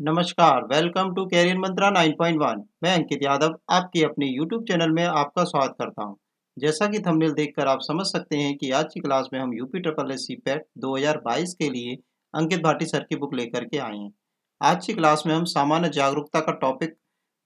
नमस्कार welcome to career मंत्रा 9.1 मैं अंकित यादव आपके अपने यूट्यूब चैनल में आपका स्वागत करता हूँ। जैसा कि थंबनेल देखकर आप समझ सकते हैं कि आज की क्लास में हम UP triple S C PET दो हज़ार बाईस के लिए अंकित भाटी सर की बुक लेकर के आए हैं। आज की क्लास में हम सामान्य जागरूकता का टॉपिक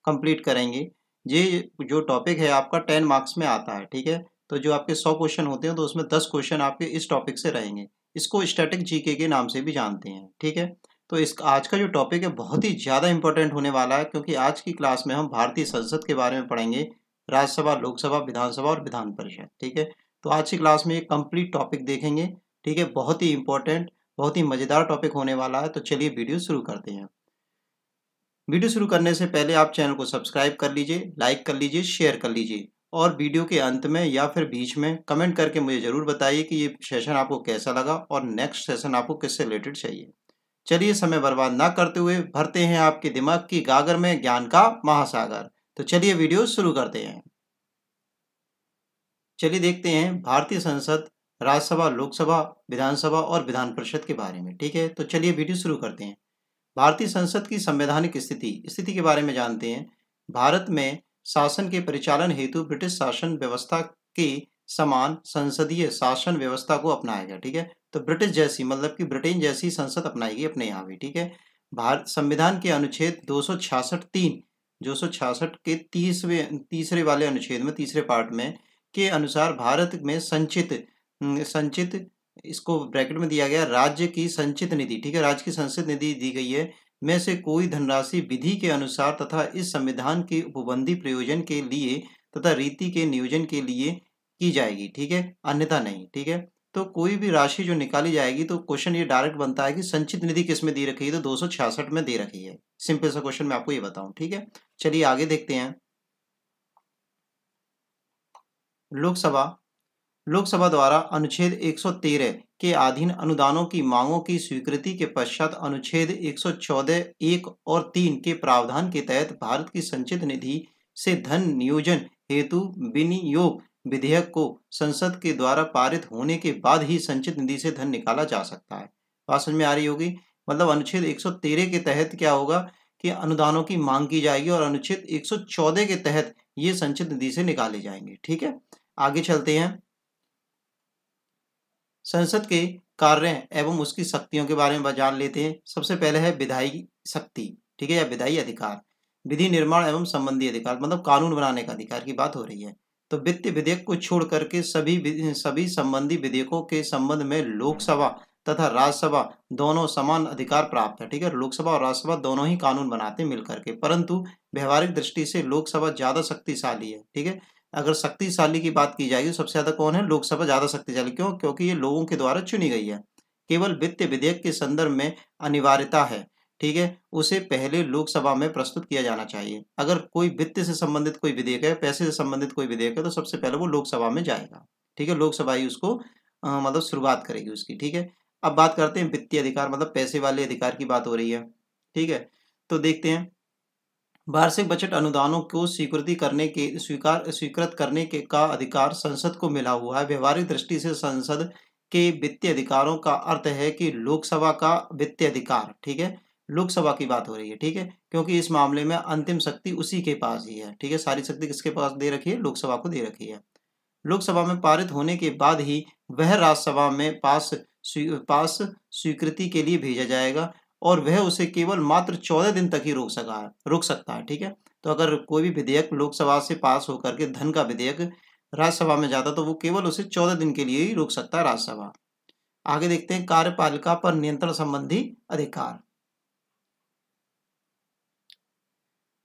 कंप्लीट करेंगे। ये जो टॉपिक है, आपका टेन मार्क्स में आता है, ठीक है? तो जो आपके सौ क्वेश्चन होते हैं तो उसमें दस क्वेश्चन आपके इस टॉपिक से रहेंगे। इसको स्टैटिक जीके के नाम से भी जानते हैं, ठीक है? तो इस, आज का जो टॉपिक है, बहुत ही ज़्यादा इंपॉर्टेंट होने वाला है, क्योंकि आज की क्लास में हम भारतीय संसद के बारे में पढ़ेंगे, राज्यसभा, लोकसभा, विधानसभा और विधान परिषद, ठीक है? तो आज की क्लास में ये कंप्लीट टॉपिक देखेंगे, ठीक है? बहुत ही इंपॉर्टेंट बहुत ही मज़ेदार टॉपिक होने वाला है तो चलिए वीडियो शुरू करते हैं। वीडियो शुरू करने से पहले आप चैनल को सब्सक्राइब कर लीजिए लाइक कर लीजिए शेयर कर लीजिए, और वीडियो के अंत में या फिर बीच में कमेंट करके मुझे ज़रूर बताइए कि ये सेशन आपको कैसा लगा, और नेक्स्ट सेशन आपको किससे रिलेटेड चाहिए। चलिए समय बर्बाद ना करते हुए भरते हैं आपके दिमाग की गागर में ज्ञान का महासागर। तो चलिए वीडियो शुरू करते हैं। चलिए देखते हैं भारतीय संसद, राज्यसभा, लोकसभा, विधानसभा और विधान परिषद के बारे में, ठीक है? तो चलिए वीडियो शुरू करते हैं। भारतीय संसद की संवैधानिक स्थिति स्थिति के बारे में जानते हैं। भारत में शासन के परिचालन हेतु ब्रिटिश शासन व्यवस्था के समान संसदीय शासन व्यवस्था को अपनाया गया, ठीक है? तो ब्रिटिश जैसी मतलब कि ब्रिटेन जैसी संसद अपनाएगी अपने यहाँ भी, ठीक है? भारत संविधान के अनुच्छेद दो सौ छियासठ तीन दो सौ छियासठ के तीसरे तीसरे वाले अनुच्छेद में, तीसरे पार्ट में, के अनुसार भारत में संचित संचित, इसको ब्रैकेट में दिया गया, राज्य की संचित निधि, ठीक है? राज्य की संचित निधि दी गई है। में से कोई धनराशि विधि के अनुसार तथा इस संविधान के उपबंधी प्रयोजन के लिए तथा रीति के नियोजन के लिए की जाएगी, ठीक है? अन्यथा नहीं, ठीक है? तो कोई भी राशि जो निकाली जाएगी तो क्वेश्चन ये डायरेक्ट बनता है कि संचित निधि किसमें दी रखी है? तो दो सौ छियासठ में दे रखी है। सिंपल सा क्वेश्चन मैं आपको ये बताऊँ, ठीक है? चलिए आगे देखते हैं। लोकसभा। लोकसभा द्वारा अनुच्छेद 113 के अधीन अनुदानों की मांगों की स्वीकृति के पश्चात अनुच्छेद 114 एक और तीन के प्रावधान के तहत भारत की संचित निधि से धन नियोजन हेतु विनियोग विधेयक को संसद के द्वारा पारित होने के बाद ही संचित निधि से धन निकाला जा सकता है। बात समझ में आ रही होगी? मतलब अनुच्छेद 113 के तहत क्या होगा कि अनुदानों की मांग की जाएगी और अनुच्छेद 114 के तहत ये संचित निधि से निकाले जाएँगे, ठीक है? आगे चलते हैं। संसद के कार्य एवं उसकी शक्तियों के बारे में जान लेते हैं। सबसे पहले है विधायी शक्ति, ठीक है? या विधायी अधिकार। विधि निर्माण एवं संबंधी अधिकार मतलब कानून बनाने का अधिकार की बात हो रही है। तो वित्त विधेयक को छोड़ करके सभी सभी संबंधी विधेयकों के संबंध में लोकसभा तथा राज्यसभा दोनों समान अधिकार प्राप्त है, ठीक है? लोकसभा और राज्यसभा दोनों ही कानून बनाते हैं मिलकर के परंतु व्यवहारिक दृष्टि से लोकसभा ज़्यादा शक्तिशाली है, ठीक है? अगर शक्तिशाली की बात की जाएगी तो सबसे ज़्यादा कौन है? लोकसभा ज़्यादा शक्तिशाली। क्यों? क्योंकि ये लोगों के द्वारा चुनी गई है। केवल वित्त विधेयक के संदर्भ में अनिवार्यता है। ठीक है उसे पहले लोकसभा में प्रस्तुत किया जाना चाहिए। अगर कोई वित्त से संबंधित कोई विधेयक है पैसे से संबंधित कोई विधेयक है तो सबसे पहले वो लोकसभा में जाएगा। ठीक है लोकसभा ही उसको आ, मतलब शुरुआत करेगी उसकी ठीक है? अब बात करते हैं वित्तीय अधिकार मतलब पैसे वाले अधिकार की बात हो रही है ठीक है? तो देखते हैं वार्षिक बजट अनुदानों को स्वीकृति करने के स्वीकार स्वीकृत करने के का अधिकार संसद को मिला हुआ है। व्यवहारिक दृष्टि से संसद के वित्तीय अधिकारों का अर्थ है कि लोकसभा का वित्तीय अधिकार ठीक है? लोकसभा की बात हो रही है, ठीक है? क्योंकि इस मामले में अंतिम शक्ति उसी के पास ही है, ठीक है? सारी शक्ति किसके पास दे रखी है? लोकसभा को दे रखी है। लोकसभा में पारित होने के बाद ही वह राज्यसभा में पास पास स्वीकृति के लिए भेजा जाएगा और वह उसे केवल मात्र चौदह दिन तक ही रोक सका, रोक सकता है, ठीक है? तो अगर कोई भी विधेयक लोकसभा से पास होकर के धन का विधेयक राज्यसभा में जाता तो वो केवल उसे चौदह दिन के लिए ही रोक सकता है राज्यसभा। आगे देखते हैं, कार्यपालिका पर नियंत्रण संबंधी अधिकार।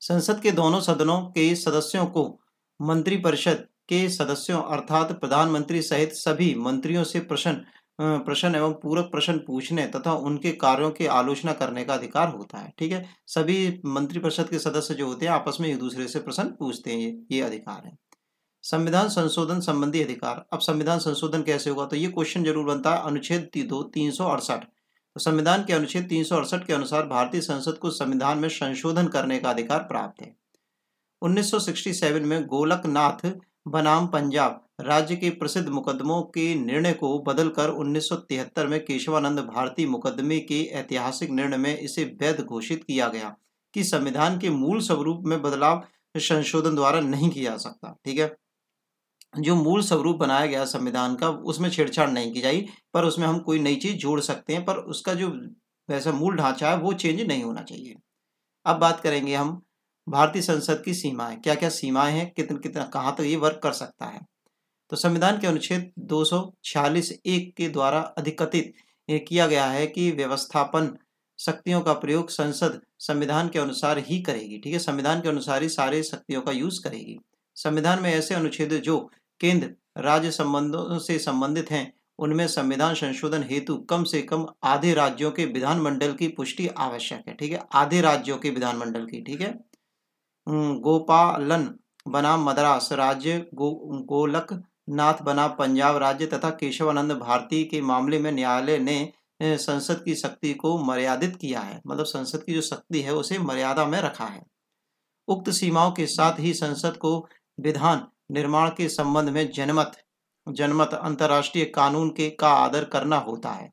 संसद के दोनों सदनों के सदस्यों को मंत्रिपरिषद के सदस्यों अर्थात प्रधानमंत्री सहित सभी मंत्रियों से प्रश्न प्रश्न एवं पूरक प्रश्न पूछने तथा उनके कार्यों की आलोचना करने का अधिकार होता है, ठीक है? सभी मंत्रिपरिषद के सदस्य जो होते हैं, आपस में एक दूसरे से प्रश्न पूछते हैं, ये ये अधिकार है। संविधान संशोधन संबंधी अधिकार, अब संविधान संशोधन कैसे होगा? तो ये क्वेश्चन ज़रूर बनता है, अनुच्छेद दो, तीन सौ अड़सठ संविधान के अनुच्छेद तीन सौ अड़सठ के अनुसार भारतीय संसद को संविधान में संशोधन करने का अधिकार प्राप्त है। 1967 में गोलकनाथ बनाम पंजाब राज्य के प्रसिद्ध मुकदमों के निर्णय को बदलकर 1973 में केशवानंद भारती मुकदमे के ऐतिहासिक निर्णय में इसे वैध घोषित किया गया कि संविधान के मूल स्वरूप में बदलाव संशोधन द्वारा नहीं किया जा सकता, ठीक है? जो मूल स्वरूप बनाया गया संविधान का, उसमें छेड़छाड़ नहीं की जाएगी पर उसमें हम कोई नई चीज़ जोड़ सकते हैं, पर उसका जो वैसा मूल ढांचा है, वो चेंज नहीं होना चाहिए। अब बात करेंगे हम, भारतीय संसद की सीमाएँ क्या क्या सीमाएँ हैं, कितना कितना, कहाँ तक तो ये वर्क कर सकता है? तो संविधान के अनुच्छेद दो एक के द्वारा अधिकथित किया गया है कि व्यवस्थापन शक्तियों का प्रयोग संसद संविधान के अनुसार ही करेगी, ठीक है? संविधान के अनुसार ही सारे शक्तियों का यूज़ करेगी। संविधान में ऐसे अनुच्छेद जो केंद्र राज्य संबंधों से संबंधित हैं। उनमें संविधान संशोधन हेतु कम से कम आधे राज्यों के विधानमंडल की पुष्टि आवश्यक है, ठीक है? आधे राज्यों के विधानमंडल की, ठीक है? गोपालन बनाम मद्रास, राज्य गो, गोलक नाथ बनाम पंजाब राज्य तथा केशवानंद भारती के मामले में न्यायालय ने संसद की शक्ति को मर्यादित किया है। मतलब संसद की जो शक्ति है, उसे मर्यादा में रखा है। उक्त सीमाओं के साथ ही संसद को विधान निर्माण के संबंध में जनमत जनमत अंतर्राष्ट्रीय कानून के का आदर करना होता है।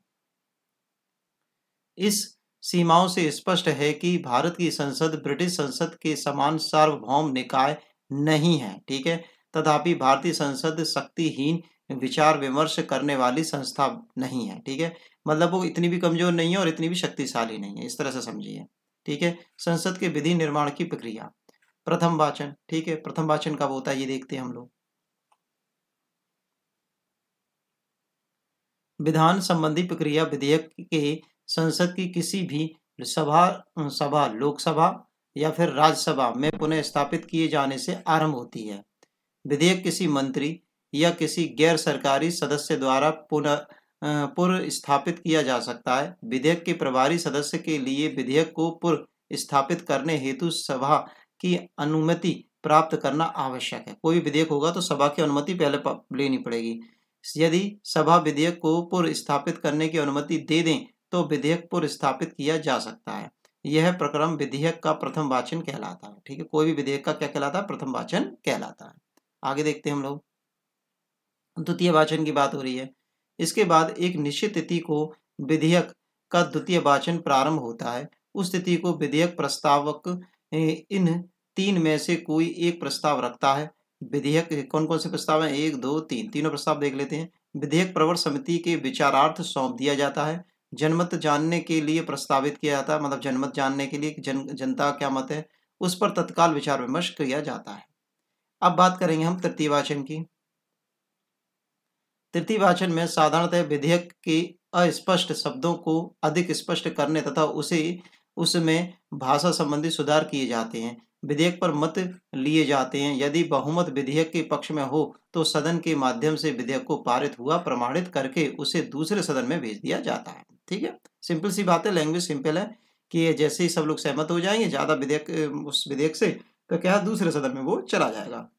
इस सीमाओं से स्पष्ट है कि भारत की संसद ब्रिटिश संसद के समान सार्वभौम निकाय नहीं है, ठीक है? तथापि भारतीय संसद शक्तिहीन विचार विमर्श करने वाली संस्था नहीं है, ठीक है? मतलब वो इतनी भी कमज़ोर नहीं है और इतनी भी शक्तिशाली नहीं है, इस तरह से समझिए, ठीक है? संसद के विधि निर्माण की प्रक्रिया। प्रथम वाचन, ठीक है? प्रथम वाचन कब होता है ये देखते हैं हम लोग। विधान संबंधी प्रक्रिया विधेयक के संसद की किसी भी सभा सभा, लोकसभा या फिर राज्यसभा में पुनः स्थापित किए जाने से आरंभ होती है। विधेयक किसी मंत्री या किसी गैर सरकारी सदस्य द्वारा पुनः पूर्व स्थापित किया जा सकता है। विधेयक के प्रभारी सदस्य के लिए विधेयक को पूर्व स्थापित करने हेतु सभा की अनुमति प्राप्त करना आवश्यक है। कोई विधेयक होगा तो सभा की अनुमति पहले लेनी पड़ेगी। यदि सभा विधेयक को पूर्व स्थापित करने की अनुमति दे दें तो विधेयक पूर्व स्थापित किया जा सकता है। यह प्रक्रम विधेयक का प्रथम वाचन कहलाता है, ठीक है? कोई भी विधेयक का क्या कहलाता है? प्रथम वाचन कहलाता है। आगे देखते हैं हम लोग। द्वितीय वाचन की बात हो रही है। इसके बाद एक निश्चित तिथि को विधेयक का द्वितीय वाचन प्रारंभ होता है। उस तिथि को विधेयक प्रस्तावक इन तीन में से कोई एक प्रस्ताव रखता है। विधेयक कौन कौन से प्रस्ताव हैं? एक, दो, तीन, तीनों प्रस्ताव देख लेते हैं। विधेयक प्रवर समिति के विचारार्थ सौंप दिया जाता है। जनमत जानने के लिए प्रस्तावित किया जाता है मतलब जनमत जानने के लिए जन, जनता क्या मत है, उस पर तत्काल विचार विमर्श किया जाता है। अब बात करेंगे हम तृतीय वाचन की। तृतीय वाचन में साधारणतः विधेयक के अस्पष्ट शब्दों को अधिक स्पष्ट करने तथा उसे, उसमें भाषा संबंधी सुधार किए जाते हैं। विधेयक पर मत लिए जाते हैं। यदि बहुमत विधेयक के पक्ष में हो तो सदन के माध्यम से विधेयक को पारित हुआ, प्रमाणित करके उसे दूसरे सदन में भेज दिया जाता है। ठीक है? सिंपल सी बात है लैंग्वेज सिंपल है कि जैसे ही सब लोग सहमत हो जाएँगे, ज़्यादा विधेयक, उस विधेयक से तो क्या दूसरे सदन में वो चला जाएगा।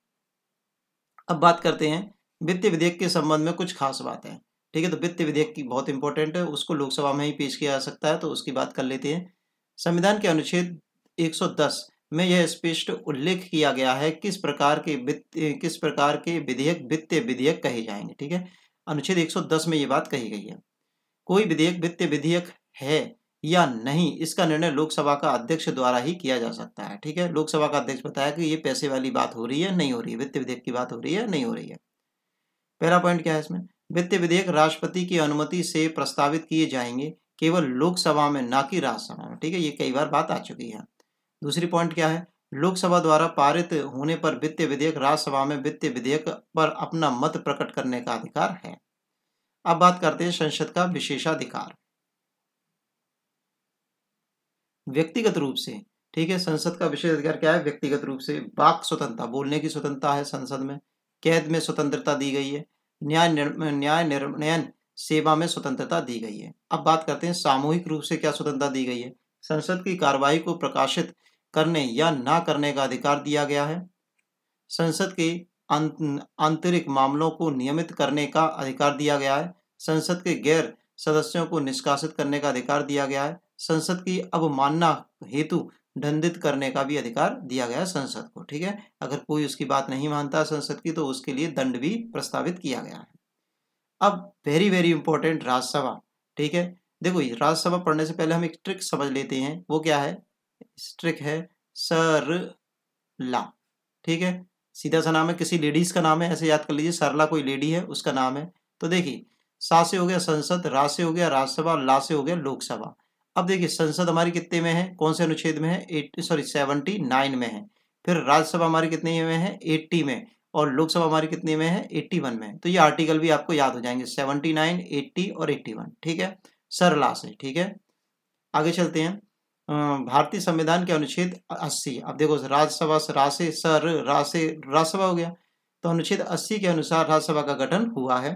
अब बात करते हैं वित्तीय विधेयक के संबंध में कुछ खास बात है। ठीक है? तो वित्तीय विधेयक की बहुत इंपॉर्टेंट है, उसको लोकसभा में ही पेश किया जा सकता है तो उसकी बात कर लेते हैं। संविधान के अनुच्छेद 110 में यह स्पष्ट उल्लेख किया गया है किस प्रकार के वित्त किस प्रकार के विधेयक वित्तीय विधेयक कहे जाएँगे, ठीक है? अनुच्छेद 110 में ये बात कही गई है। कोई विधेयक वित्तीय विधेयक है या नहीं, इसका निर्णय लोकसभा का अध्यक्ष द्वारा ही किया जा सकता है, ठीक है? लोकसभा का अध्यक्ष बताया कि ये पैसे वाली बात हो रही है, नहीं हो रही है। वित्तीय विधेयक की बात हो रही है, नहीं हो रही है। पहला पॉइंट क्या है इसमें? वित्तीय विधेयक राष्ट्रपति की अनुमति से प्रस्तावित किए जाएँगे केवल लोकसभा में, ना कि राज्यसभा में, ठीक है? ये कई बार बात आ चुकी है। दूसरी पॉइंट क्या है? लोकसभा द्वारा पारित होने पर वित्तीय विधेयक, राज्यसभा में वित्त विधेयक पर अपना मत प्रकट करने का अधिकार है। अब बात करते हैं संसद का विशेषाधिकार। व्यक्तिगत रूप से, ठीक है, संसद का विशेष अधिकार क्या है? व्यक्तिगत रूप से वाक स्वतंत्रता, बोलने की स्वतंत्रता है संसद में, कैद में स्वतंत्रता दी गई है, न्याय न्याय निर्णयन सेवा में स्वतंत्रता दी गई है। अब बात करते हैं सामूहिक रूप से क्या स्वतंत्रता दी गई है? संसद की कार्रवाई को प्रकाशित करने या ना करने का अधिकार दिया गया है। संसद के आंतरिक मामलों को नियमित करने का अधिकार दिया गया है। संसद के गैर सदस्यों को निष्कासित करने का अधिकार दिया गया है। संसद की अवमानना हेतु दंडित करने का भी अधिकार दिया गया है संसद को, ठीक है? अगर कोई उसकी बात नहीं मानता संसद की तो उसके लिए दंड भी प्रस्तावित किया गया है। अब वेरी वेरी इंपॉर्टेंट राज्यसभा, ठीक है? देखो राज्यसभा पढ़ने से पहले हम एक ट्रिक समझ लेते हैं। वो क्या है? ट्रिक है सरला ठीक है? सीधा सा नाम है, किसी लेडीज़ का नाम है, ऐसे याद कर लीजिए, सरला कोई लेडी है, उसका नाम है। तो देखिए, सा से हो गया संसद, रा से हो गया राज्यसभा, ला से हो गया लोकसभा। अब देखिए, संसद हमारी कितने में है? कौन से अनुच्छेद में है? सॉरी, सेवनटी नाइन में है। फिर राज्यसभा हमारी कितने में है? एट्टी में। और लोकसभा हमारी कितने में है? एट्टी वन में। तो ये आर्टिकल भी आपको याद हो जाएँगे, सेवनटी नाइन, एट्टी और एट्टी वन, ठीक है? सरला से, ठीक है? आगे चलते हैं। भारतीय संविधान के अनुच्छेद अस्सी, अब देखो राज्यसभा रासे सर रासे राज्यसभा हो गया। तो अनुच्छेद अस्सी के अनुसार राज्यसभा का गठन हुआ है।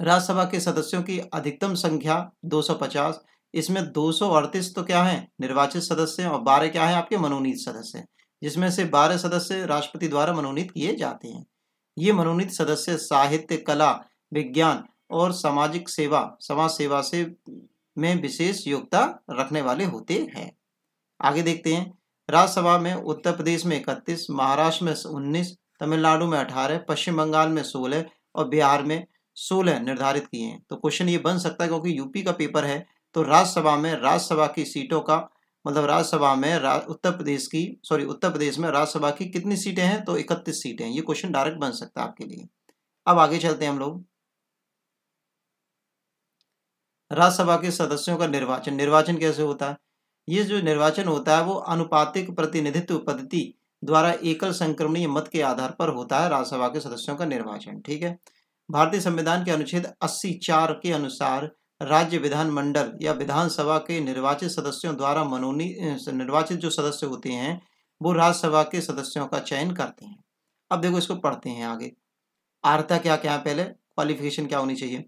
राज्यसभा के सदस्यों की अधिकतम संख्या 250 इसमें दो सौ अड़तीस तो क्या है? निर्वाचित सदस्य और बारह क्या है आपके? मनोनीत सदस्य जिसमें से बारह सदस्य राष्ट्रपति द्वारा मनोनीत किए जाते हैं। ये मनोनीत सदस्य साहित्य, कला, विज्ञान और सामाजिक सेवा, समाज सेवा से में विशेष योग्यता रखने वाले होते हैं। आगे देखते हैं। राज्यसभा में उत्तर प्रदेश में इकतीस महाराष्ट्र में उन्नीस तमिलनाडु में अठारह पश्चिम बंगाल में सोलह और बिहार में सोलह निर्धारित किए हैं। तो क्वेश्चन ये बन सकता है क्योंकि यूपी का पेपर है। तो राज्यसभा में राज्यसभा की सीटों का मतलब राज्यसभा में रा, उत्तर प्रदेश की सॉरी उत्तर प्रदेश में राज्यसभा की कितनी सीटें हैं? तो इकतीस सीटें हैं। ये क्वेश्चन डायरेक्ट बन सकता है आपके लिए। अब आगे चलते हैं हम लोग। राज्यसभा के सदस्यों का निर्वाचन। निर्वाचन कैसे होता है? ये जो निर्वाचन होता है, वो अनुपातिक प्रतिनिधित्व पद्धति द्वारा एकल संक्रमणीय मत के आधार पर होता है राज्यसभा के सदस्यों का निर्वाचन, ठीक है? भारतीय संविधान के अनुच्छेद अस्सी चार के अनुसार राज्य विधानमंडल या विधानसभा के निर्वाचित सदस्यों द्वारा मनोनी निर्वाचित जो सदस्य होते हैं, वो राज्यसभा के सदस्यों का चयन करते हैं। अब देखो इसको पढ़ते हैं आगे। आर्ता क्या क्या पहले? क्वालिफिकेशन क्या होनी चाहिए?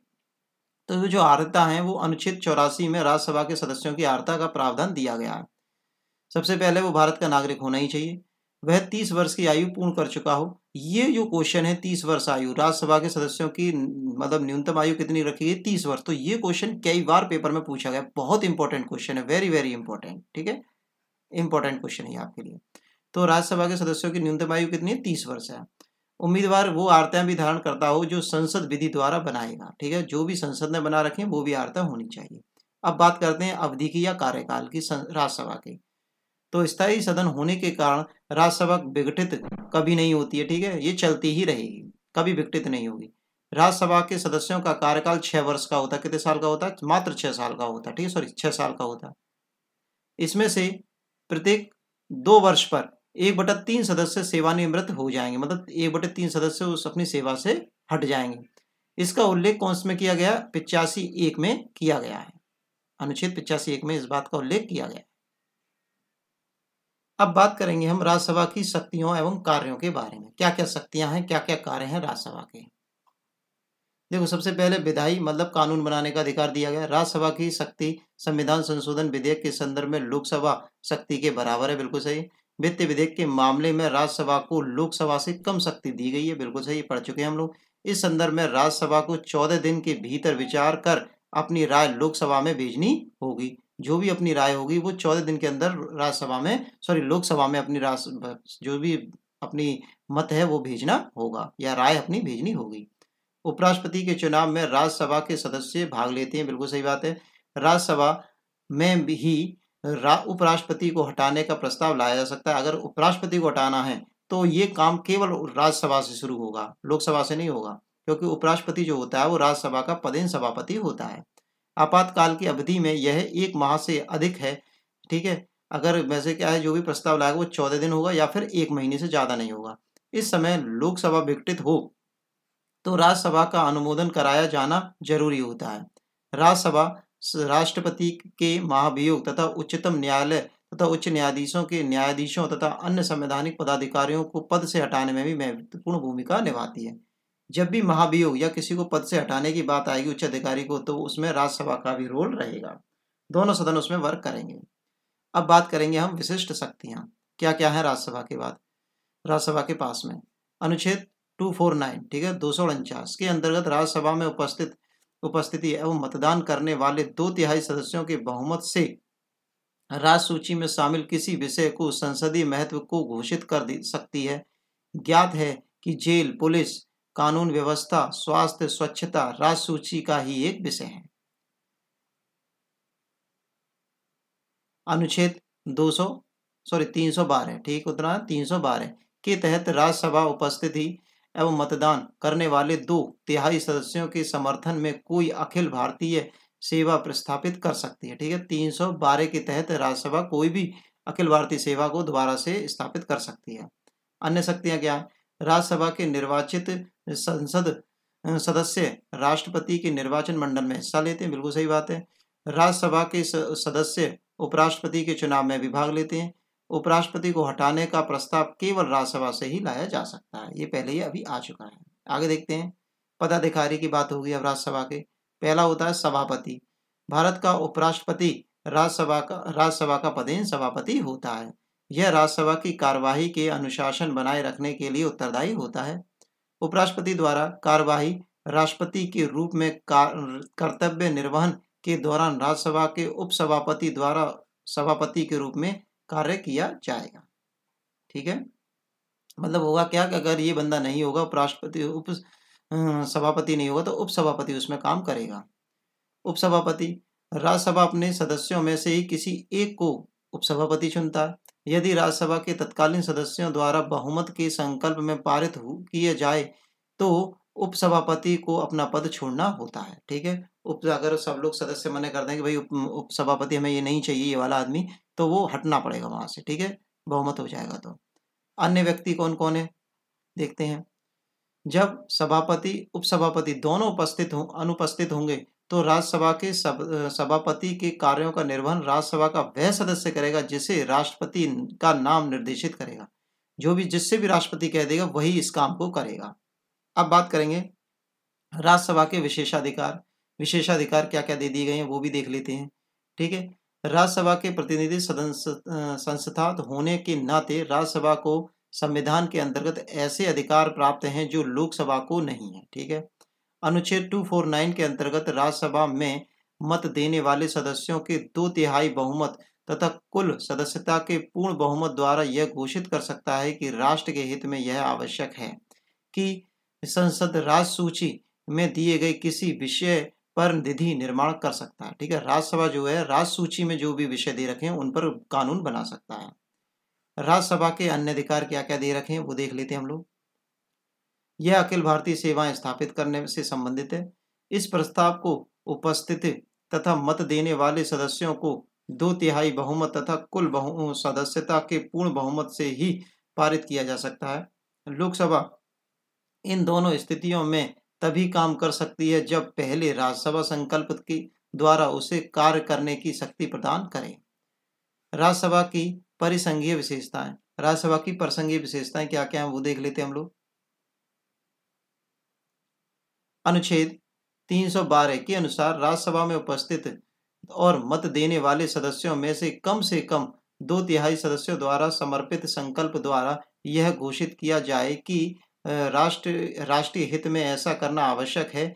तो जो आर्ता है, वो अनुच्छेद चौरासी में राज्यसभा के सदस्यों की आर्ता का प्रावधान दिया गया है। सबसे पहले वो भारत का नागरिक होना ही चाहिए। वह तीस वर्ष की आयु पूर्ण कर चुका हो। ये जो क्वेश्चन है, तीस वर्ष आयु, राज्यसभा के सदस्यों की मतलब न्यूनतम आयु कितनी रखी गई? तीस वर्ष। तो ये क्वेश्चन कई बार पेपर में पूछा गया। बहुत इंपॉर्टेंट क्वेश्चन है। वेरी वेरी इंपॉर्टेंट ठीक है? इंपॉर्टेंट क्वेश्चन है आपके लिए। तो राज्यसभा के सदस्यों की न्यूनतम आयु कितनी है? तीस वर्ष है। उम्मीदवार वो आरतियाँ भी धारण करता हो जो संसद विधि द्वारा बनाएगा। ठीक है? जो भी संसद ने बना रखे वो भी आरतियाँ होनी चाहिए। अब बात करते हैं अवधि की या कार्यकाल की राज्यसभा की। तो स्थायी सदन होने के कारण राज्यसभा विघटित कभी नहीं होती है, ठीक है? ये चलती ही रहेगी, कभी विघटित नहीं होगी। राज्यसभा के सदस्यों का कार्यकाल छह वर्ष का होता कितने साल का होता है? मात्र छह साल का होता ठीक है? सॉरी, छह साल का होता इसमें से प्रत्येक दो वर्ष पर एक बटा तीन सदस्य सेवानिवृत्त हो जाएँगे। मतलब एक बटे तीन सदस्य उस अपनी सेवा से हट जाएँगे। इसका उल्लेख कौन में किया गया? पिचासी एक में किया गया है। अनुच्छेद पिचासी एक में इस बात का उल्लेख किया गया अब बात करेंगे हम राज्यसभा की शक्तियों एवं कार्यों के बारे में। क्या क्या शक्तियाँ हैं क्या क्या कार्य हैं राज्यसभा के? देखो, सबसे पहले विधायी मतलब कानून बनाने का अधिकार दिया गया। राज्यसभा की शक्ति, संविधान संशोधन विधेयक के संदर्भ में लोकसभा शक्ति के बराबर है, बिल्कुल सही। वित्त विधेयक के मामले में राज्यसभा को लोकसभा से कम शक्ति दी गई है। बिल्कुल सही पढ़ चुके हैं हम लोग। इस संदर्भ में राज्यसभा को चौदह दिन के भीतर विचार कर अपनी राय लोकसभा में भेजनी होगी। जो भी अपनी राय होगी, वो चौदह दिन के अंदर राज्यसभा में, सॉरी, लोकसभा में अपनी जो भी अपनी मत है, वो भेजना होगा या राय अपनी भेजनी होगी। उपराष्ट्रपति के चुनाव में राज्यसभा के सदस्य भाग लेते हैं। बिल्कुल सही बात है। राज्यसभा में भी उपराष्ट्रपति को हटाने का प्रस्ताव लाया जा सकता है। अगर उपराष्ट्रपति को हटाना है तो ये काम केवल राज्यसभा से शुरू होगा, लोकसभा से नहीं होगा, क्योंकि उपराष्ट्रपति जो होता है, वो राज्यसभा का पदेन सभापति होता है। आपातकाल की अवधि में यह एक माह से अधिक है, ठीक है? अगर वैसे क्या है, जो भी प्रस्ताव लाएगा वो चौदह दिन होगा या फिर एक महीने से ज़्यादा नहीं होगा। इस समय लोकसभा विघटित हो तो राज्यसभा का अनुमोदन कराया जाना ज़रूरी होता है। राज्यसभा राष्ट्रपति के महाभियोग तथा उच्चतम न्यायालय तथा उच्च न्यायाधीशों के न्यायाधीशों तथा अन्य संवैधानिक पदाधिकारियों को पद से हटाने में भी महत्वपूर्ण भूमिका निभाती है। जब भी महाभियोग या किसी को पद से हटाने की बात आएगी उच्च अधिकारी को तो उसमें राज्यसभा का भी रोल रहेगा। दोनों सदन उसमें वर्क करेंगे। अब बात करेंगे हम विशिष्ट शक्तियाँ। क्या क्या है राज्यसभा के बाद? राज्यसभा के पास में अनुच्छेद टू फोर नाइन ठीक है? दो सौ उनचास के अंतर्गत राज्यसभा में उपस्थित उपस्थिति एवं मतदान करने वाले दो तिहाई सदस्यों के बहुमत से राज्य सूची में शामिल किसी विषय को संसदीय महत्व को घोषित कर सकती है। ज्ञात है कि जेल, पुलिस, कानून व्यवस्था, स्वास्थ्य, स्वच्छता राज्य सूची का ही एक विषय है। अनुच्छेद 200 सॉरी 312 ठीक, उतना 312 के तहत राज्यसभा उपस्थिति एवं मतदान करने वाले दो तिहाई सदस्यों के समर्थन में कोई अखिल भारतीय सेवा प्रस्थापित कर सकती है, ठीक है? 312 के तहत राज्यसभा कोई भी अखिल भारतीय सेवा को दोबारा से स्थापित कर सकती है। अन्य शक्तियाँ क्या राज्यसभा के निर्वाचित संसद सदस्य राष्ट्रपति के निर्वाचन मंडल में हिस्सा लेते हैं, बिल्कुल सही बात है। राज्यसभा के सदस्य उपराष्ट्रपति के चुनाव में भी भाग लेते हैं। उपराष्ट्रपति को हटाने का प्रस्ताव केवल राज्यसभा से ही लाया जा सकता है। ये पहले ही अभी आ चुका है। आगे देखते हैं। पदाधिकारी की बात होगी अब राज्यसभा के। पहला होता है सभापति। भारत का उपराष्ट्रपति राज्यसभा का राज्यसभा का पदेन सभापति होता है। यह राज्यसभा की कार्यवाही के अनुशासन बनाए रखने के लिए उत्तरदायी होता है। उपराष्ट्रपति द्वारा कार्यवाही राष्ट्रपति के रूप में कर्तव्य निर्वहन के दौरान राज्यसभा के उपसभापति द्वारा सभापति के रूप में कार्य किया जाएगा। ठीक है? मतलब होगा क्या कि अगर ये बंदा नहीं होगा, उपराष्ट्रपति, उप सभापति नहीं होगा तो उपसभापति उसमें काम करेगा। उपसभापति, राज्यसभा अपने सदस्यों में से ही किसी एक को उपसभापति चुनता है। यदि राज्यसभा के तत्कालीन सदस्यों द्वारा बहुमत के संकल्प में पारित किए जाए तो उपसभापति को अपना पद छोड़ना होता है, ठीक है? उप, अगर सब लोग सदस्य मने कर दें कि भाई उप सभापति हमें ये नहीं चाहिए, ये वाला आदमी तो वो हटना पड़ेगा वहाँ से, ठीक है? बहुमत हो जाएगा तो। अन्य व्यक्ति कौन कौन है? देखते हैं। जब सभापति, उपसभापति दोनों उपस्थित हो, अनुपस्थित होंगे तो राज्यसभा के सब सभापति के कार्यों का निर्वहन राज्यसभा का वह सदस्य करेगा, जिसे राष्ट्रपति का नाम निर्देशित करेगा। जो भी, जिससे भी राष्ट्रपति कह देगा, वही इस काम को करेगा। अब बात करेंगे राज्यसभा के विशेषाधिकार। विशेषाधिकार क्या क्या दे दिए गए हैं वो भी देख लेते हैं, ठीक है? राज्यसभा के प्रतिनिधि सदन संस्था होने के नाते राज्यसभा को संविधान के अंतर्गत ऐसे अधिकार प्राप्त हैं जो लोकसभा को नहीं है, ठीक है? अनुच्छेद 249 के अंतर्गत राज्यसभा में मत देने वाले सदस्यों के दो तिहाई बहुमत तथा कुल सदस्यता के पूर्ण बहुमत द्वारा यह घोषित कर सकता है कि राष्ट्र के हित में यह आवश्यक है कि संसद राज्य सूची में दिए गए किसी विषय पर निधि निर्माण कर सकता है। ठीक है, राज्यसभा जो है राज्य सूची में जो भी विषय दे रखे हैं, उन पर कानून बना सकता है। राज्यसभा के अन्य अधिकार क्या क्या दे रखे हैं, वो देख लेते हैं हम लोग। यह अखिल भारतीय सेवाएँ स्थापित करने से संबंधित है। इस प्रस्ताव को उपस्थित तथा मत देने वाले सदस्यों को दो तिहाई बहुमत तथा कुल बहु, सदस्यता के पूर्ण बहुमत से ही पारित किया जा सकता है। लोकसभा इन दोनों स्थितियों में तभी काम कर सकती है जब पहले राज्यसभा संकल्प की द्वारा उसे कार्य करने की शक्ति प्रदान करें। राज्यसभा की परिसंघीय विशेषताएँ। राज्यसभा की परिसंघीय विशेषताएँ क्या क्या है वो देख लेते हैं हम लोग। अनुच्छेद 312 के अनुसार राज्यसभा में उपस्थित और मत देने वाले सदस्यों में से कम से कम दो तिहाई सदस्यों द्वारा समर्पित संकल्प द्वारा यह घोषित किया जाए कि राष्ट्र, राष्ट्रीय हित में ऐसा करना आवश्यक है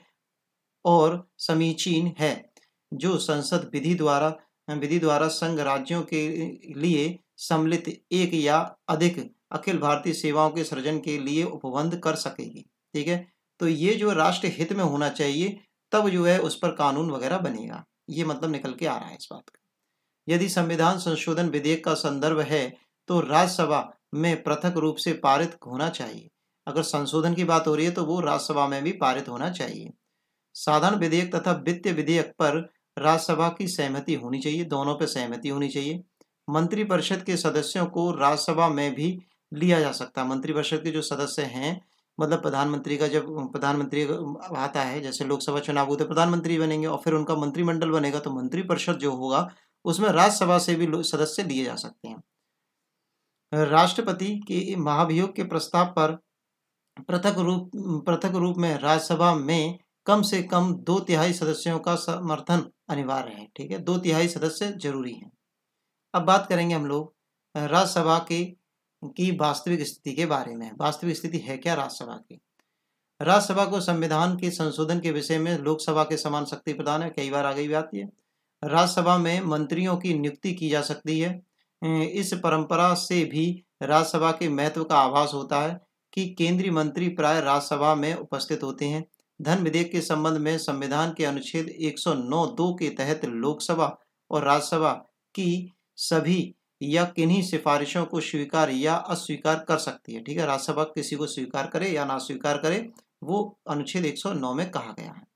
और समीचीन है, जो संसद विधि द्वारा विधि द्वारा संघ राज्यों के लिए सम्मिलित एक या अधिक अखिल भारतीय सेवाओं के सृजन के लिए उपबंध कर सकेगी, ठीक है? तो ये जो राष्ट्र हित में होना चाहिए, तब जो है उस पर कानून वगैरह बनेगा, ये मतलब निकल के आ रहा है इस बात का। यदि संविधान संशोधन विधेयक का संदर्भ है तो राज्यसभा में पृथक रूप से पारित होना चाहिए। अगर संशोधन की बात हो रही है तो वो राज्यसभा में भी पारित होना चाहिए। साधारण विधेयक तथा वित्तीय विधेयक पर राज्यसभा की सहमति होनी चाहिए, दोनों पर सहमति होनी चाहिए। मंत्रिपरिषद के सदस्यों को राज्यसभा में भी लिया जा सकता है। मंत्रिपरिषद के जो सदस्य हैं मतलब प्रधानमंत्री का जब, प्रधानमंत्री आता है, जैसे लोकसभा चुनाव होते प्रधानमंत्री बनेंगे और फिर उनका मंत्रिमंडल बनेगा तो मंत्रिपरिषद जो होगा, उसमें राज्यसभा से भी सदस्य लिए जा सकते हैं। राष्ट्रपति के महाभियोग के प्रस्ताव पर पृथक रूप पृथक रूप में राज्यसभा में कम से कम दो तिहाई सदस्यों का समर्थन अनिवार्य है, ठीक है? दो तिहाई सदस्य ज़रूरी हैं। अब बात करेंगे हम लोग राज्यसभा के, की वास्तविक स्थिति के बारे में। वास्तविक स्थिति है क्या राज्यसभा की? राज्यसभा को संविधान के संशोधन के विषय में लोकसभा के समान शक्ति प्रदान है, कई बार आ गई आती है। राज्यसभा में मंत्रियों की नियुक्ति की जा सकती है। इस परंपरा से भी राज्यसभा के महत्व का आभास होता है। कि केंद्रीय मंत्री प्राय राज्यसभा में उपस्थित होते हैं। धन विधेयक के संबंध में संविधान के अनुच्छेद 109 दो के तहत लोकसभा और राज्यसभा की सभी या किन्हीं सिफारिशों को स्वीकार या अस्वीकार कर सकती है। ठीक है, राज्यसभा किसी को स्वीकार करे या ना स्वीकार करे, वो अनुच्छेद 109 में कहा गया है।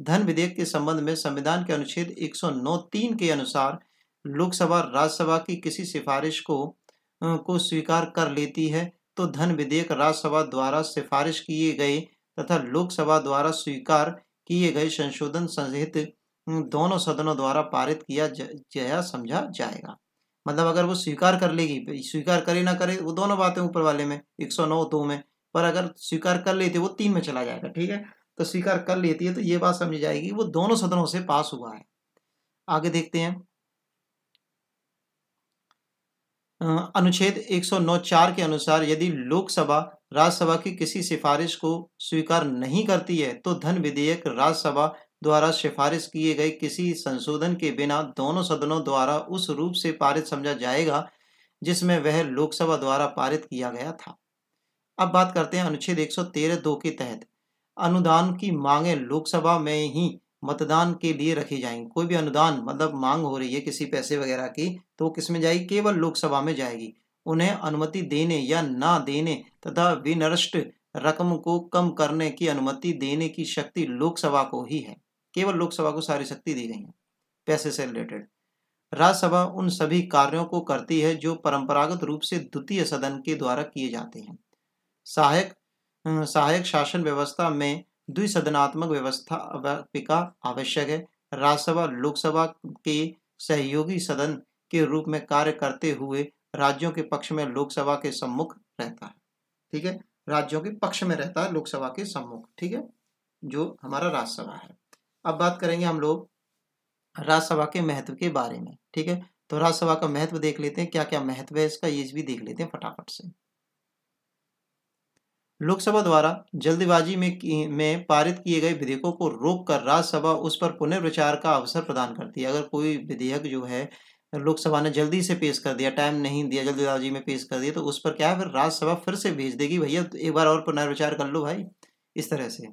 धन विधेयक के संबंध में संविधान के अनुच्छेद 109 तीन के अनुसार लोकसभा, राज्यसभा की किसी सिफारिश को को स्वीकार कर लेती है। तो धन विधेयक राज्यसभा द्वारा सिफारिश किए गए तथा लोकसभा द्वारा स्वीकार किए गए संशोधन सहित दोनों सदनों द्वारा पारित किया गया समझा जाएगा। मतलब अगर वो स्वीकार कर लेगी, स्वीकार करे ना करे, वो दोनों बातें ऊपर वाले में 109 दो में, पर अगर स्वीकार कर लेती है, वो तीन में चला जाएगा, ठीक है? तो स्वीकार कर लेती है तो ये बात समझी जाएगी, वो दोनों सदनों से पास हुआ है। आगे देखते हैं। अनुच्छेद 109 चार के अनुसार यदि लोकसभा, राज्यसभा की किसी सिफारिश को स्वीकार नहीं करती है तो धन विधेयक राज्यसभा द्वारा सिफारिश किए गए किसी संशोधन के बिना दोनों सदनों द्वारा उस रूप से पारित समझा जाएगा, जिसमें वह लोकसभा द्वारा पारित किया गया था। अब बात करते हैं अनुच्छेद 113 दो के तहत। अनुदान की मांगे लोकसभा में ही मतदान के लिए रखी जाएँगी। कोई भी अनुदान मतलब मांग हो रही है किसी पैसे वगैरह की तो किसमें जाएगी? केवल लोकसभा में जाएगी। उन्हें अनुमति देने या ना देने तथा विनष्ट रकम को कम करने की अनुमति देने की शक्ति लोकसभा को ही है। केवल लोकसभा को सारी शक्ति दी गई है, पैसे से रिलेटेड। राज्यसभा उन सभी कार्यों को करती है जो परंपरागत रूप से द्वितीय सदन के द्वारा किए जाते हैं। सहायक सहायक शासन व्यवस्था में द्विसदनात्मक व्यवस्था आवश्यक है। राज्यसभा, लोकसभा के सहयोगी सदन के रूप में कार्य करते हुए राज्यों के पक्ष में लोकसभा के सम्मुख रहता है। ठीक है? राज्यों के पक्ष में रहता है, लोकसभा के सम्मुख। ठीक है? जो हमारा राज्यसभा है। अब बात करेंगे हम लोग राज्यसभा के महत्व के बारे में। ठीक है? तो राज्यसभा का महत्व देख लेते हैं क्या क्या महत्व है इसका, ये भी देख लेते हैं फटाफट से। लोकसभा द्वारा जल्दबाजी में में पारित किए गए विधेयकों को रोक कर राज्यसभा उस पर पुनर्विचार का अवसर प्रदान करती है। अगर कोई विधेयक जो है, लोकसभा ने जल्दी से पेश कर दिया, टाइम नहीं दिया, जल्दबाजी में पेश कर दिया तो उस पर क्या है, फिर राज्यसभा फिर से भेज देगी, भैया तो एक बार और पुनर्विचार कर लो भाई। इस तरह से।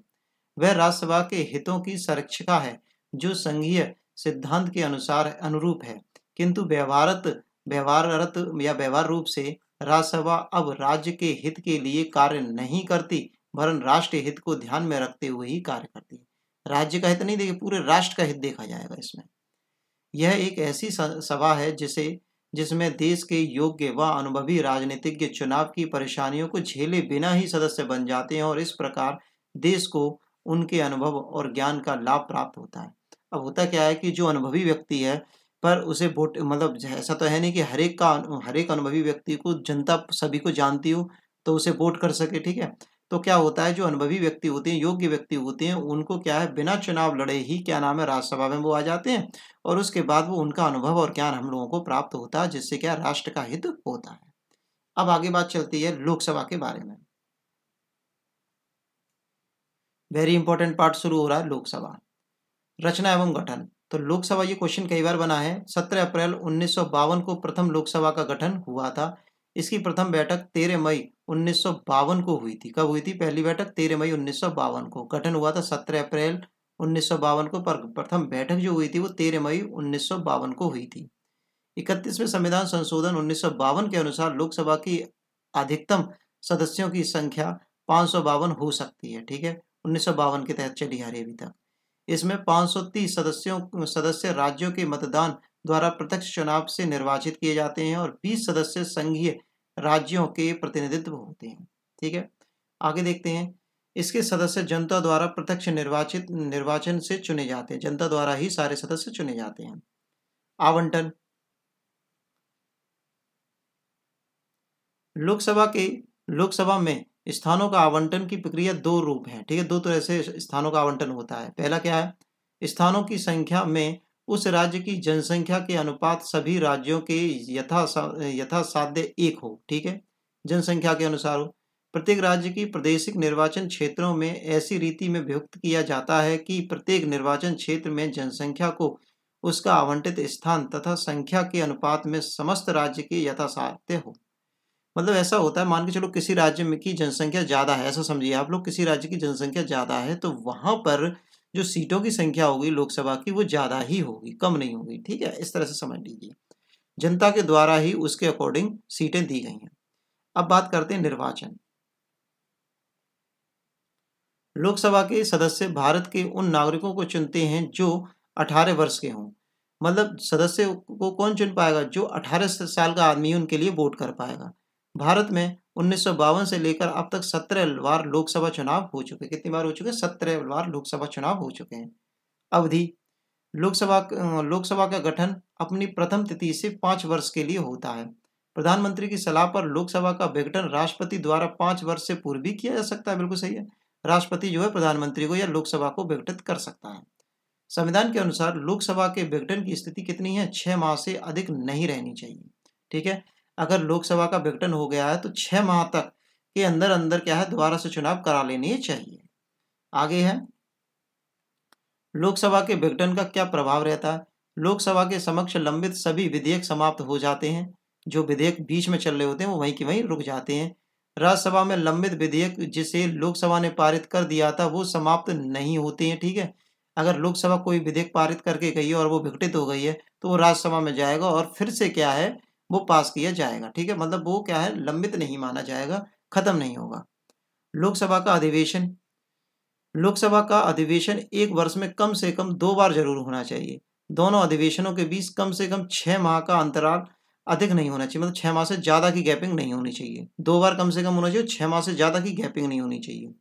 वह राज्यसभा के हितों की संरक्षिका है, जो संघीय सिद्धांत के अनुसार अनुरूप है। किंतु व्यवहारत व्यवहारत या व्यवहार रूप से राज्यसभा अब राज्य के हित के लिए कार्य नहीं करती वरन राष्ट्रीय हित को ध्यान में रखते हुए ही कार्य करती है। राज्य का हित नहीं देखे पूरे राष्ट्र का हित देखा जाएगा इसमें। यह एक ऐसी सभा है जिसे, जिसमें देश के योग्य व अनुभवी राजनीतिज्ञ चुनाव की परेशानियों को झेले बिना ही सदस्य बन जाते हैं और इस प्रकार देश को उनके अनुभव और ज्ञान का लाभ प्राप्त होता है। अब होता क्या है कि जो अनुभवी व्यक्ति है पर उसे वोट मतलब ऐसा तो है नहीं कि हर एक का हर एक अनुभवी व्यक्ति को, जनता सभी को जानती हो तो उसे वोट कर सके, ठीक है? तो क्या होता है, जो अनुभवी व्यक्ति होते हैं, योग्य व्यक्ति होते हैं, उनको क्या है, बिना चुनाव लड़े ही, क्या नाम है, राज्यसभा में वो आ जाते हैं, और उसके बाद वो उनका अनुभव और ज्ञान हम लोगों को प्राप्त होता है, जिससे क्या राष्ट्र का हित होता है। अब आगे बात चलती है, लोकसभा के बारे में। वेरी इंपॉर्टेंट पार्ट शुरू हो रहा है, लोकसभा। रचना एवं गठन। तो लोकसभा ये क्वेश्चन कई बार बना है। सत्रह अप्रैल उन्नीस सौ बावन को प्रथम लोकसभा का गठन हुआ था। इसकी प्रथम बैठक तेरह मई उन्नीस सौ बावन को हुई थी। कब हुई थी? पहली बैठक तेरह मई उन्नीस सौ बावन को। गठन हुआ था सत्रह अप्रैल उन्नीस सौ बावन को। पर प्रथम बैठक जो हुई थी वो तेरह मई उन्नीस सौ बावन को हुई थी। इकतीसवें संविधान संशोधन उन्नीस सौ बावन के अनुसार लोकसभा की अधिकतम सदस्यों की संख्या पाँच हो सकती है, ठीक है? उन्नीस सौ बावन के तहत चली आ रही अभी तक। इसमें 530 सदस्यों, सदस्य राज्यों के मतदान द्वारा प्रत्यक्ष चुनाव से निर्वाचित किए जाते हैं और 20 सदस्य संघीय राज्यों के प्रतिनिधित्व होते हैं। ठीक है? आगे देखते हैं। इसके सदस्य जनता द्वारा प्रत्यक्ष निर्वाचित, निर्वाचन से चुने जाते हैं। जनता द्वारा ही सारे सदस्य चुने जाते हैं। आवंटन। लोकसभा के, लोकसभा में स्थानों का आवंटन की प्रक्रिया दो रूप है, ठीक है? दो तरह से स्थानों का आवंटन होता है। पहला क्या है? स्थानों की संख्या में उस राज्य की जनसंख्या के अनुपात सभी राज्यों के यथा यथा साध्य एक हो, ठीक है? जनसंख्या के अनुसार हो। प्रत्येक राज्य की प्रादेशिक निर्वाचन क्षेत्रों में ऐसी रीति में विभक्त किया जाता है कि प्रत्येक निर्वाचन क्षेत्र में जनसंख्या को उसका आवंटित स्थान तथा संख्या के अनुपात में समस्त राज्य के यथासाध्य हो। मतलब ऐसा होता है, मान के चलो किसी राज्य में की जनसंख्या ज़्यादा है, ऐसा समझिए, आप लोग किसी राज्य की जनसंख्या ज़्यादा है तो वहाँ पर जो सीटों की संख्या होगी लोकसभा की, वो ज़्यादा ही होगी, कम नहीं होगी, ठीक है? इस तरह से समझ लीजिए। जनता के द्वारा ही उसके अकॉर्डिंग सीटें दी गई हैं। अब बात करते हैं निर्वाचन। लोकसभा के सदस्य भारत के उन नागरिकों को चुनते हैं जो 18 वर्ष के हों। मतलब सदस्य को कौन चुन पाएगा? जो 18 साल का आदमी उनके लिए वोट कर पाएगा। भारत में उन्नीस सौ बावन से लेकर अब तक सत्रह बार लोकसभा चुनाव हो चुके कितनी बार हो चुके सत्रह बार लोकसभा चुनाव हो चुके हैं। अवधि, लोकसभा लोकसभा का गठन अपनी प्रथम तिथि से पाँच वर्ष के लिए होता है। प्रधानमंत्री की सलाह पर लोकसभा का विघटन राष्ट्रपति द्वारा पाँच वर्ष से पूर्व भी किया जा सकता है। बिल्कुल सही है। राष्ट्रपति जो है प्रधानमंत्री को या लोकसभा को विघटित कर सकता है। संविधान के अनुसार लोकसभा के विघटन की स्थिति कितनी है? छह माह से अधिक नहीं रहनी चाहिए। ठीक है? अगर लोकसभा का विघटन हो गया है तो छह माह तक के अंदर अंदर क्या है, दोबारा से चुनाव करा लेने चाहिए। आगे है। लोकसभा के विघटन का क्या प्रभाव रहता है? लोकसभा के समक्ष लंबित सभी विधेयक समाप्त हो जाते हैं। जो विधेयक बीच में चल रहे होते हैं, वो वहीं के वहीं रुक जाते हैं। राज्यसभा में लंबित विधेयक जिसे लोकसभा ने पारित कर दिया था, वो समाप्त नहीं होते हैं, ठीक है? अगर लोकसभा कोई विधेयक पारित करके गई है और वो विघटित हो गई है तो वो राज्यसभा में जाएगा और फिर से क्या है वो पास किया जाएगा, ठीक है? मतलब वो क्या है? लंबित नहीं माना जाएगा, खत्म नहीं होगा। लोकसभा का अधिवेशन, लोकसभा का अधिवेशन एक वर्ष में कम से कम दो बार ज़रूर होना चाहिए। दोनों अधिवेशनों के बीच कम से कम छह माह का अंतराल अधिक नहीं होना चाहिए मतलब छह माह से ज़्यादा की गैपिंग नहीं होनी चाहिए। दो बार कम से कम होना चाहिए, छह माह से ज़्यादा की गैपिंग नहीं होनी चाहिए।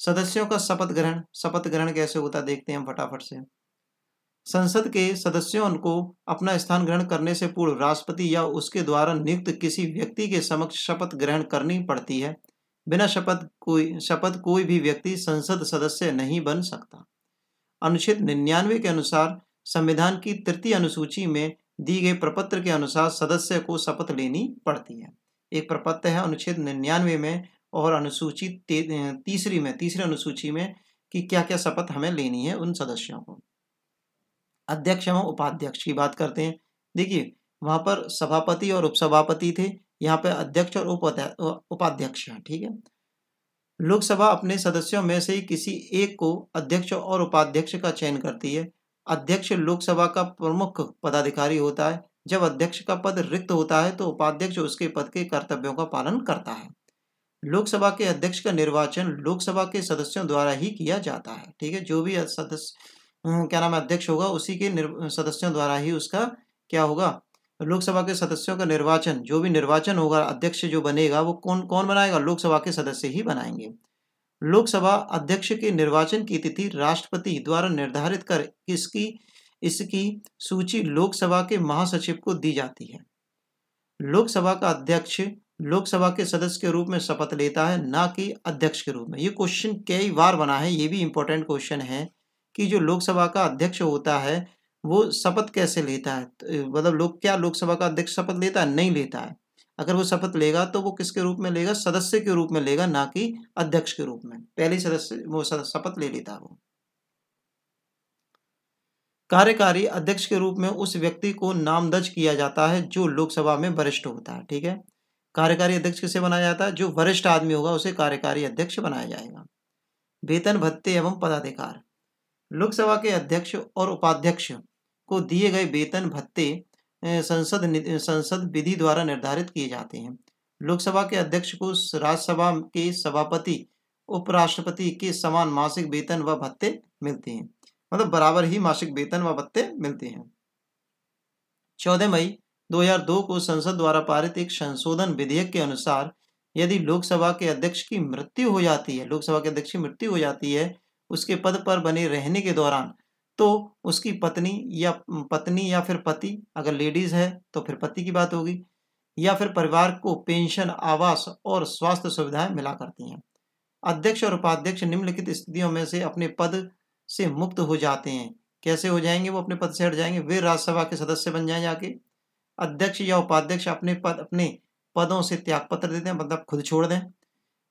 सदस्यों का शपथ ग्रहण शपथ ग्रहण कैसे होता देखते हैं हम फटाफट से। संसद के सदस्यों को अपना स्थान ग्रहण करने से पूर्व राष्ट्रपति या उसके द्वारा नियुक्त किसी व्यक्ति के समक्ष शपथ ग्रहण करनी पड़ती है। बिना शपथ कोई शपथ कोई भी व्यक्ति संसद सदस्य नहीं बन सकता। अनुच्छेद निन्यानवे के अनुसार संविधान की तृतीय अनुसूची में दी गई प्रपत्र के अनुसार सदस्य को शपथ लेनी पड़ती है। एक प्रपत्र है अनुच्छेद निन्यानवे में और अनुसूची तीसरी में, तीसरी अनुसूची में कि क्या क्या शपथ हमें लेनी है उन सदस्यों को। अध्यक्ष एवं उपाध्यक्ष की बात करते हैं। देखिए, वहाँ पर सभापति और उपसभापति थे, यहाँ पे अध्यक्ष और उपाध्यक्ष हैं, ठीक है? लोकसभा अपने सदस्यों में से ही किसी एक को अध्यक्ष और उपाध्यक्ष का चयन करती है। अध्यक्ष लोकसभा का प्रमुख पदाधिकारी होता है। जब अध्यक्ष का पद रिक्त होता है तो उपाध्यक्ष उसके पद के कर्तव्यों का पालन करता है। लोकसभा के अध्यक्ष का निर्वाचन लोकसभा के सदस्यों द्वारा ही किया जाता है, ठीक है? जो भी सदस्य क्या नाम है, अध्यक्ष होगा, उसी के सदस्यों द्वारा ही उसका क्या होगा? लोकसभा के सदस्यों का निर्वाचन, जो भी निर्वाचन होगा, अध्यक्ष जो बनेगा, वो कौन कौन बनाएगा? लोकसभा के सदस्य ही बनाएँगे। लोकसभा अध्यक्ष के निर्वाचन की तिथि राष्ट्रपति द्वारा निर्धारित कर इसकी इसकी सूची लोकसभा के महासचिव को दी जाती है। लोकसभा का अध्यक्ष लोकसभा के सदस्य के रूप में शपथ लेता है, ना कि अध्यक्ष के रूप में। ये क्वेश्चन कई बार बना है, ये भी इंपॉर्टेंट क्वेश्चन है। कि जो लोकसभा का अध्यक्ष होता है, वो शपथ कैसे लेता है? मतलब लोग क्या लोकसभा का अध्यक्ष शपथ लेता है? नहीं लेता है। अगर वो शपथ लेगा तो वो किसके रूप में लेगा? सदस्य के रूप में लेगा, ना कि अध्यक्ष के रूप में। पहले सदस्य, वो शपथ ले लेता है वो। कार्यकारी अध्यक्ष के रूप में उस व्यक्ति को नामदर्ज किया जाता है, जो लोकसभा में वरिष्ठ होता है, ठीक है? कार्यकारी अध्यक्ष किसे बनाया जाता है? जो वरिष्ठ आदमी होगा, उसे कार्यकारी अध्यक्ष बनाया जाएगा। वेतन, भत्ते एवं पदाधिकार। लोकसभा के अध्यक्ष और उपाध्यक्ष को दिए गए वेतन भत्ते संसद संसद विधि द्वारा निर्धारित किए जाते हैं। लोकसभा के अध्यक्ष को राज्यसभा के सभापति, उपराष्ट्रपति के समान मासिक वेतन व भत्ते मिलते हैं। मतलब बराबर ही मासिक वेतन व भत्ते मिलते हैं। चौदह मई 2002 को संसद द्वारा पारित एक संशोधन विधेयक के अनुसार यदि लोकसभा के अध्यक्ष की मृत्यु हो जाती है लोकसभा के अध्यक्ष की मृत्यु हो जाती है उसके पद पर बने रहने के दौरान तो उसकी पत्नी या पत्नी या फिर पति, अगर लेडीज़ है तो फिर पति की बात होगी, या फिर परिवार को पेंशन आवास और स्वास्थ्य सुविधाएँ मिला करती हैं। अध्यक्ष और उपाध्यक्ष निम्नलिखित स्थितियों में से अपने पद से मुक्त हो जाते हैं। कैसे हो जाएँगे वो अपने पद से हट जाएँगे? वे राज्यसभा के सदस्य बन जाए जाके। अध्यक्ष या उपाध्यक्ष अपने पद, अपने पदों से त्यागपत्र देते हैं मतलब खुद छोड़ दें।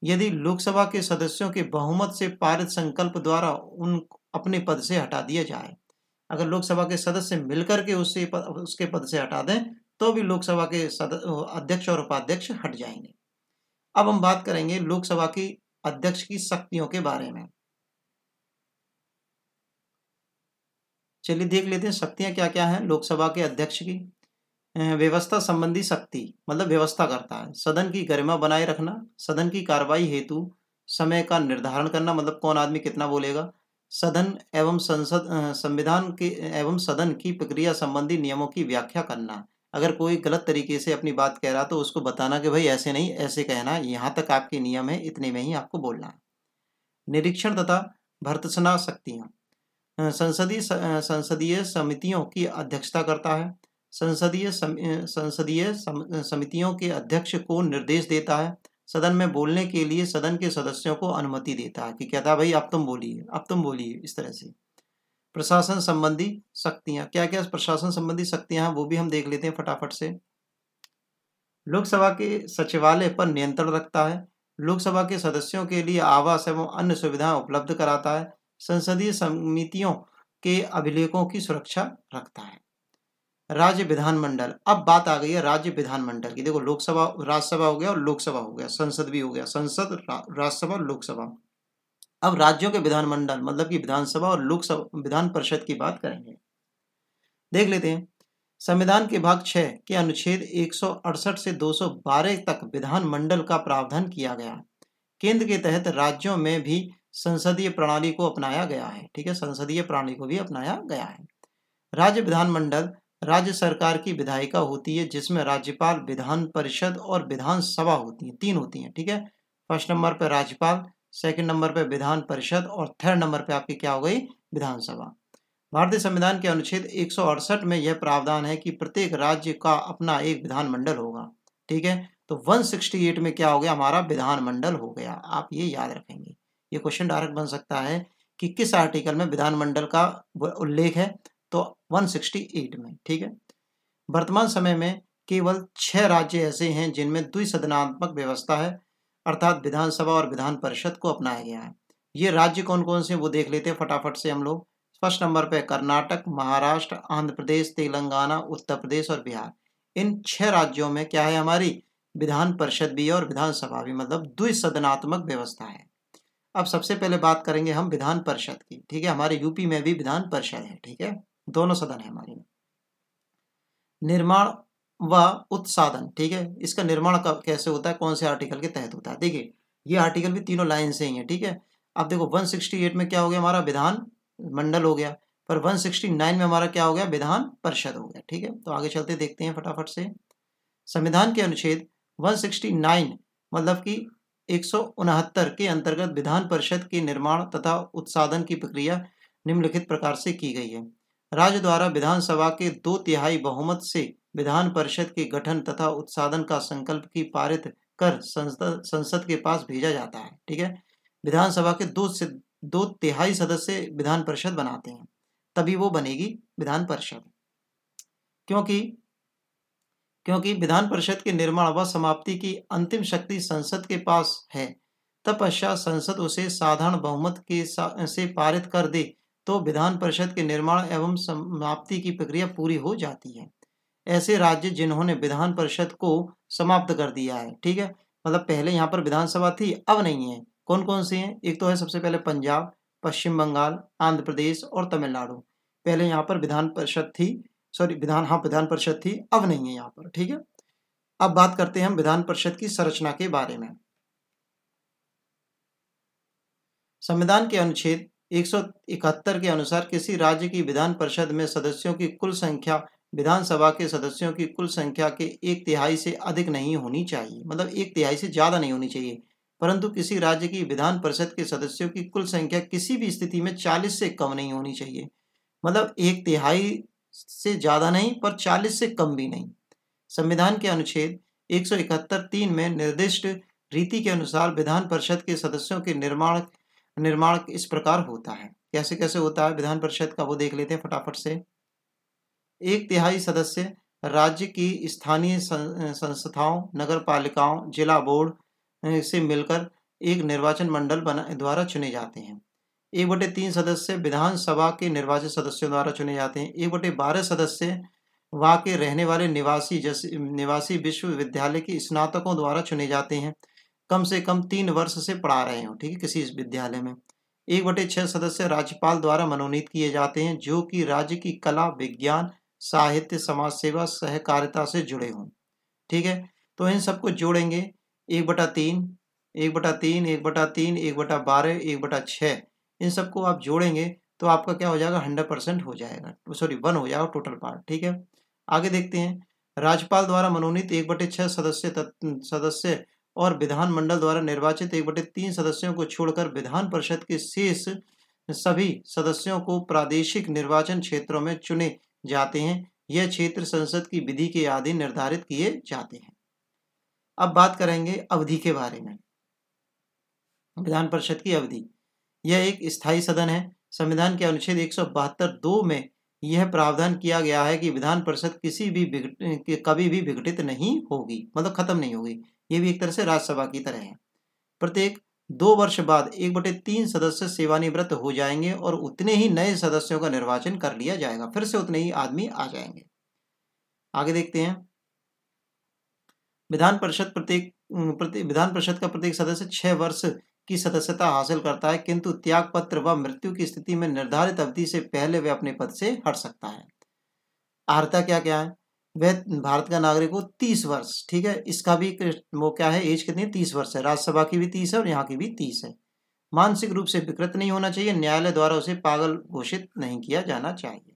यदि लोकसभा के सदस्यों के बहुमत से पारित संकल्प द्वारा उन अपने पद से हटा दिया जाए अगर लोकसभा के सदस्य मिलकर के उससे पद, उसके पद से हटा दें तो भी लोकसभा के अध्यक्ष और उपाध्यक्ष हट जाएँगे। अब हम बात करेंगे लोकसभा की अध्यक्ष की शक्तियों के बारे में। चलिए देख लेते हैं शक्तियाँ क्या क्या हैं लोकसभा के अध्यक्ष की। व्यवस्था संबंधी शक्ति मतलब व्यवस्था करता है। सदन की गरिमा बनाए रखना, सदन की कार्रवाई हेतु समय का निर्धारण करना मतलब कौन आदमी कितना बोलेगा। सदन एवं संसद संविधान के, एवं सदन की प्रक्रिया संबंधी नियमों की व्याख्या करना। अगर कोई गलत तरीके से अपनी बात कह रहा तो उसको बताना कि भाई ऐसे नहीं, ऐसे कहना, यहाँ तक आपके नियम है, इतने में ही आपको बोलना है। निरीक्षण तथा भर्तसना शक्तियाँ। संसदीय संसदीय समितियों की अध्यक्षता करता है। संसदीय संसदीय समितियों के अध्यक्ष को निर्देश देता है। सदन में बोलने के लिए सदन के सदस्यों को अनुमति देता है कि कहता है भाई, अब तुम बोलिए, अब तुम बोलिए इस तरह से। प्रशासन संबंधी शक्तियाँ क्या क्या प्रशासन संबंधी शक्तियाँ हैं वो भी हम देख लेते हैं फटाफट से। लोकसभा के सचिवालय पर नियंत्रण रखता है। लोकसभा के सदस्यों के लिए आवास एवं अन्य सुविधाएँ उपलब्ध कराता है। संसदीय समितियों के अभिलेखों की सुरक्षा रखता है। राज्य विधानमंडल अब बात आ गई है राज्य विधानमंडल की। देखो, लोकसभा, राज्यसभा हो गया और लोकसभा हो गया, संसद भी हो गया। संसद राज्यसभा और लोकसभा। अब राज्यों के विधानमंडल मतलब कि विधानसभा और लोकसभा, विधान परिषद की बात करेंगे। देख लेते हैं। संविधान के भाग छह के अनुच्छेद एक सौ अड़सठ से 212 तक विधानमंडल का प्रावधान किया गया केंद्र के तहत राज्यों में भी संसदीय प्रणाली को अपनाया गया है। ठीक है, संसदीय प्रणाली को भी अपनाया गया है। राज्य विधानमंडल राज्य सरकार की विधायिका होती है, जिसमें राज्यपाल, विधान परिषद और विधानसभा होती है, तीन होती हैं, ठीक है? फ़र्स्ट नंबर पर राज्यपाल, सेकंड नंबर पर विधान परिषद और थर्ड नंबर पर आपकी क्या हो गई? विधानसभा भारतीय संविधान के अनुच्छेद एक सौ अड़सठ में यह प्रावधान है कि प्रत्येक राज्य का अपना एक विधानमंडल होगा, ठीक है? तो 168 में क्या हो गया? हमारा विधानमंडल हो गया, आप ये याद रखेंगे। ये क्वेश्चन डायरेक्ट बन सकता है कि किस आर्टिकल में विधानमंडल का उल्लेख है? तो 168 में, ठीक है? वर्तमान समय में केवल छह राज्य ऐसे हैं जिनमें द्विसदनात्मक व्यवस्था है, अर्थात विधानसभा और विधान परिषद को अपनाया गया है। ये राज्य कौन कौन से वो देख लेते हैं फटाफट से हम लोग। फ़र्स्ट नंबर पे कर्नाटक, महाराष्ट्र, आंध्र प्रदेश, तेलंगाना, उत्तर प्रदेश और बिहार। इन छह राज्यों में क्या है हमारी? विधान परिषद भी और विधानसभा भी मतलब द्विसदनात्मक व्यवस्था है। अब सबसे पहले बात करेंगे हम विधान परिषद की, ठीक है? हमारे यूपी में भी विधान परिषद है, ठीक है? दोनों सदन है हमारे में। निर्माण व उत्साधन ठीक है? इसका निर्माण कैसे होता है? कौन से आर्टिकल के तहत होता है? देखिए, ये आर्टिकल भी तीनों लाइन से ही है, ठीक है? अब देखो 168 में क्या हो गया हमारा? विधान मंडल हो गया। पर 169 में हमारा क्या हो गया? विधान परिषद हो गया, ठीक है? तो आगे चलते देखते हैं फटाफट से। संविधान के अनुच्छेद 169 मतलब कि एक सौ उनहत्तर के अंतर्गत विधान परिषद के निर्माण तथा उत्साधन की प्रक्रिया निम्नलिखित प्रकार से की गई है। राज्य द्वारा विधानसभा के दो तिहाई बहुमत से विधान परिषद के गठन तथा उत्साधन का संकल्प की पारित कर संसद के पास भेजा जाता है, ठीक है? विधानसभा के दो से दो तिहाई सदस्य विधान परिषद बनाते हैं, तभी वो बनेगी विधान परिषद। क्योंकि क्योंकि विधान परिषद के निर्माण व समाप्ति की अंतिम शक्ति संसद के पास है तत्पश्चात संसद उसे साधारण बहुमत के से पारित कर दे तो विधान परिषद के निर्माण एवं समाप्ति की प्रक्रिया पूरी हो जाती है। ऐसे राज्य जिन्होंने विधान परिषद को समाप्त कर दिया है, ठीक है? मतलब पहले यहाँ पर विधानसभा थी, अब नहीं है। कौन कौन से हैं? एक तो है सबसे पहले पंजाब, पश्चिम बंगाल, आंध्र प्रदेश और तमिलनाडु। पहले यहाँ पर विधान परिषद थी, सॉरी, विधान हाँ विधान परिषद थी, अब नहीं है यहाँ पर, ठीक है? अब बात करते हैं हम विधान परिषद की संरचना के बारे में। संविधान के अनुच्छेद 171 के अनुसार किसी राज्य की विधान परिषद में सदस्यों की कुल संख्या, विधानसभा के सदस्यों की कुल संख्या के एक तिहाई से अधिक नहीं होनी चाहिए। मतलब एक तिहाई से ज़्यादा नहीं होनी चाहिए। परंतु किसी राज्य की विधान परिषद के सदस्यों की कुल संख्या किसी भी स्थिति में चालीस से कम नहीं होनी चाहिए। मतलब एक तिहाई से ज़्यादा नहीं, पर चालीस से कम भी नहीं। संविधान के अनुच्छेद एक सौ इकहत्तर तीन में निर्दिष्ट रीति के अनुसार विधान परिषद के सदस्यों के निर्माण निर्माण इस प्रकार होता है। कैसे कैसे होता है? विधान परिषद का वो देख लेते हैं फटाफट से। एक तिहाई सदस्य, राज्य की स्थानीय संस्थाओं नगर पालिकाओं जिला बोर्ड से मिलकर एक निर्वाचन मंडल बना, द्वारा चुने जाते हैं। एक बटे तीन सदस्य विधानसभा के निर्वाचित सदस्यों द्वारा चुने जाते हैं। एक बटे बारह सदस्य वहाँ के रहने वाले निवासी जैसे, निवासी विश्वविद्यालय के स्नातकों द्वारा चुने जाते हैं। कम से कम तीन वर्ष से पढ़ा रहे हो, ठीक है, किसी विद्यालय में। एक बटे छह सदस्य राज्यपाल द्वारा मनोनीत किए जाते हैं, जो कि राज्य की कला, विज्ञान, साहित्य, समाज सेवा, सहकारिता से जुड़े हों, ठीक है? तो इन सबको जोड़ेंगे, एक बटा तीन, एक बटा तीन, एक बटा तीन, एक बटा बारह, एक बटा छः इन सबको आप जोड़ेंगे तो आपका क्या हो जाएगा, हंड्रेड परसेंट हो जाएगा, सॉरी, वन हो जाएगा टोटल पार्ट, ठीक है? आगे देखते हैं, राज्यपाल द्वारा मनोनीत एक बटे छह सदस्य सदस्य और विधानमंडल द्वारा निर्वाचित एक बटे तीन सदस्यों को छोड़कर विधान परिषद के शेष सभी सदस्यों को प्रादेशिक निर्वाचन क्षेत्रों में चुने जाते हैं। यह क्षेत्र संसद की विधि के आदि निर्धारित किए जाते हैं। अब बात करेंगे अवधि के बारे में। विधान परिषद की अवधि। यह एक स्थायी सदन है। संविधान के अनुच्छेद एक दो में यह प्रावधान किया गया है कि विधान परिषद किसी भी कभी भी विघटित नहीं होगी मतलब खत्म नहीं होगी। ये भी एक तरह से राज्यसभा की तरह है। प्रत्येक दो वर्ष बाद एक बटे तीन सदस्य सेवानिवृत्त हो जाएँगे और उतने ही नए सदस्यों का निर्वाचन कर लिया जाएगा, फिर से उतने ही आदमी आ जाएँगे। आगे देखते हैं। विधान परिषद प्रत्येक विधान परिषद का प्रत्येक सदस्य छह वर्ष की सदस्यता हासिल करता है, किंतु त्याग पत्र व मृत्यु की स्थिति में निर्धारित अवधि से पहले वे अपने पद से हट सकता है। आर्ता क्या क्या है? वह भारत का नागरिक हो, तीस वर्ष, ठीक है? इसका भी वो क्या है, एज कितनी तीस वर्ष है। राज्यसभा की भी तीस है और यहाँ की भी तीस है। मानसिक रूप से विकृत नहीं होना चाहिए, न्यायालय द्वारा उसे पागल घोषित नहीं किया जाना चाहिए।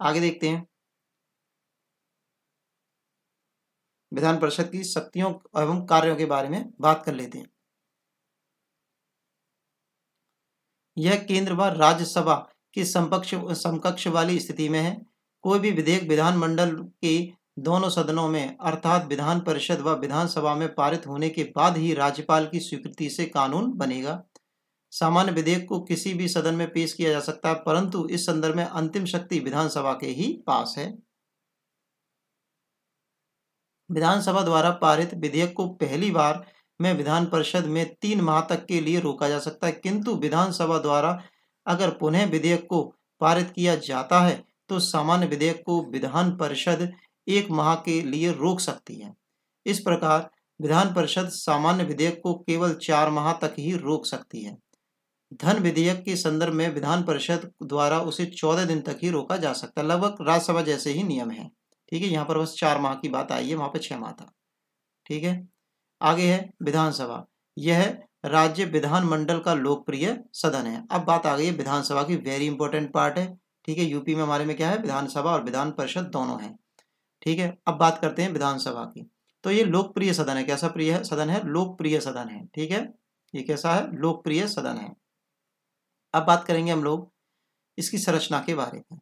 आगे देखते हैं। विधान परिषद की शक्तियों एवं कार्यों के बारे में बात कर लेते हैं। यह केंद्र व राज्यसभा के समकक्ष समकक्ष वाली स्थिति में है। कोई भी विधेयक विधानमंडल के दोनों सदनों में, अर्थात विधान परिषद व विधानसभा में पारित होने के बाद ही राज्यपाल की स्वीकृति से कानून बनेगा। सामान्य विधेयक को किसी भी सदन में पेश किया जा सकता है, परंतु इस संदर्भ में अंतिम शक्ति विधानसभा के ही पास है। विधानसभा द्वारा पारित विधेयक को पहली बार में विधान परिषद में तीन माह तक के लिए रोका जा सकता है, किंतु विधानसभा द्वारा अगर पुनः विधेयक को पारित किया जाता है तो सामान्य विधेयक को विधान परिषद एक माह के लिए रोक सकती है। इस प्रकार विधान परिषद सामान्य विधेयक को केवल चार माह तक ही रोक सकती है। धन विधेयक के संदर्भ में विधान परिषद द्वारा उसे चौदह दिन तक ही रोका जा सकता है। लगभग राज्यसभा जैसे ही नियम है। ठीक है, यहाँ पर बस चार माह की बात आई है, वहाँ पर छह माह था। ठीक है, आगे है विधानसभा। यह राज्य विधानमंडल का लोकप्रिय सदन है। अब बात आ गई है विधानसभा की वेरी इंपॉर्टेंट पार्ट है। ठीक है? यूपी में हमारे में क्या है? विधानसभा और विधान परिषद दोनों है। ठीक है? अब बात करते हैं विधानसभा की। तो ये लोकप्रिय सदन है। कैसा प्रिय सदन है लोकप्रिय सदन है। ठीक है? ये कैसा है? लोकप्रिय सदन है। अब बात करेंगे हम लोग इसकी संरचना के बारे में।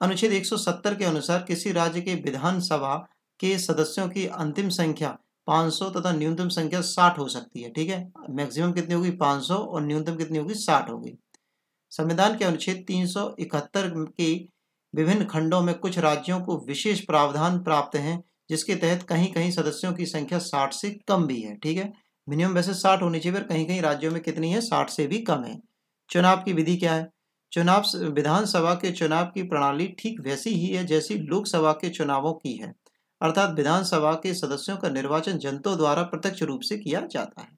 अनुच्छेद 170 के अनुसार किसी राज्य के विधानसभा के सदस्यों की अंतिम संख्या 500 तथा न्यूनतम संख्या 60 हो सकती है। ठीक है? मैक्सिमम कितनी होगी? 500 और न्यूनतम कितनी होगी? 60 होगी। संविधान के अनुच्छेद 371 के विभिन्न खंडों में कुछ राज्यों को विशेष प्रावधान प्राप्त हैं, जिसके तहत कहीं कहीं सदस्यों की संख्या 60 से कम भी है, ठीक है? मिनिमम वैसे 60 होनी चाहिए, पर कहीं कहीं राज्यों में कितनी है? 60 से भी कम है। चुनाव की विधि क्या है? चुनाव विधानसभा के चुनाव की प्रणाली ठीक वैसी ही है, जैसी लोकसभा के चुनावों की है। अर्थात विधानसभा के सदस्यों का निर्वाचन जनता द्वारा प्रत्यक्ष रूप से किया जाता है।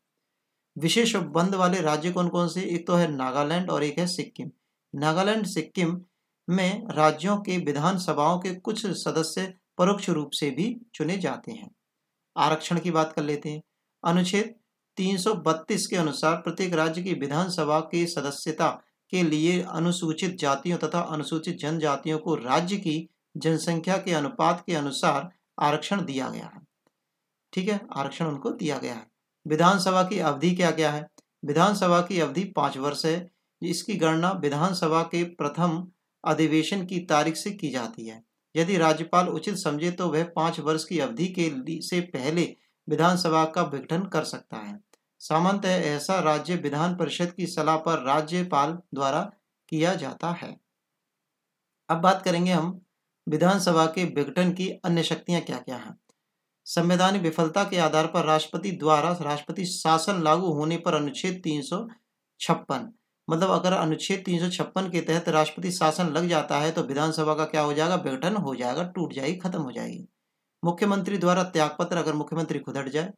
विशेष बंद वाले राज्य कौन कौन से? एक तो है नागालैंड और एक है सिक्किम। नागालैंड, सिक्किम में राज्यों के विधानसभाओं के कुछ सदस्य परोक्ष रूप से भी चुने जाते हैं। आरक्षण की बात कर लेते हैं। अनुच्छेद 332 के अनुसार प्रत्येक राज्य की विधानसभा के सदस्यता के लिए अनुसूचित जातियों तथा अनुसूचित जनजातियों को राज्य की जनसंख्या के अनुपात के अनुसार आरक्षण दिया गया है। ठीक है? आरक्षण उनको दिया गया है। विधानसभा की अवधि क्या क्या है? विधानसभा की अवधि पाँच वर्ष है इसकी गणना विधानसभा के प्रथम अधिवेशन की तारीख से की जाती है। यदि राज्यपाल उचित समझे तो वह पाँच वर्ष की अवधि के से पहले विधानसभा का विघटन कर सकता है। सामान्यतः ऐसा राज्य विधान परिषद की सलाह पर राज्यपाल द्वारा किया जाता है। अब बात करेंगे हम विधानसभा के विघटन की अन्य शक्तियाँ क्या क्या हैं। संवैधानिक विफलता के आधार पर राष्ट्रपति द्वारा राष्ट्रपति शासन लागू होने पर अनुच्छेद तीन मतलब अगर अनुच्छेद तीन के तहत राष्ट्रपति शासन लग जाता है तो विधानसभा का क्या हो जाएगा? विघटन हो जाएगा, टूट जाएगी, खत्म हो जाएगी। मुख्यमंत्री द्वारा त्यागपत्र अगर मुख्यमंत्री खुद हट जाए,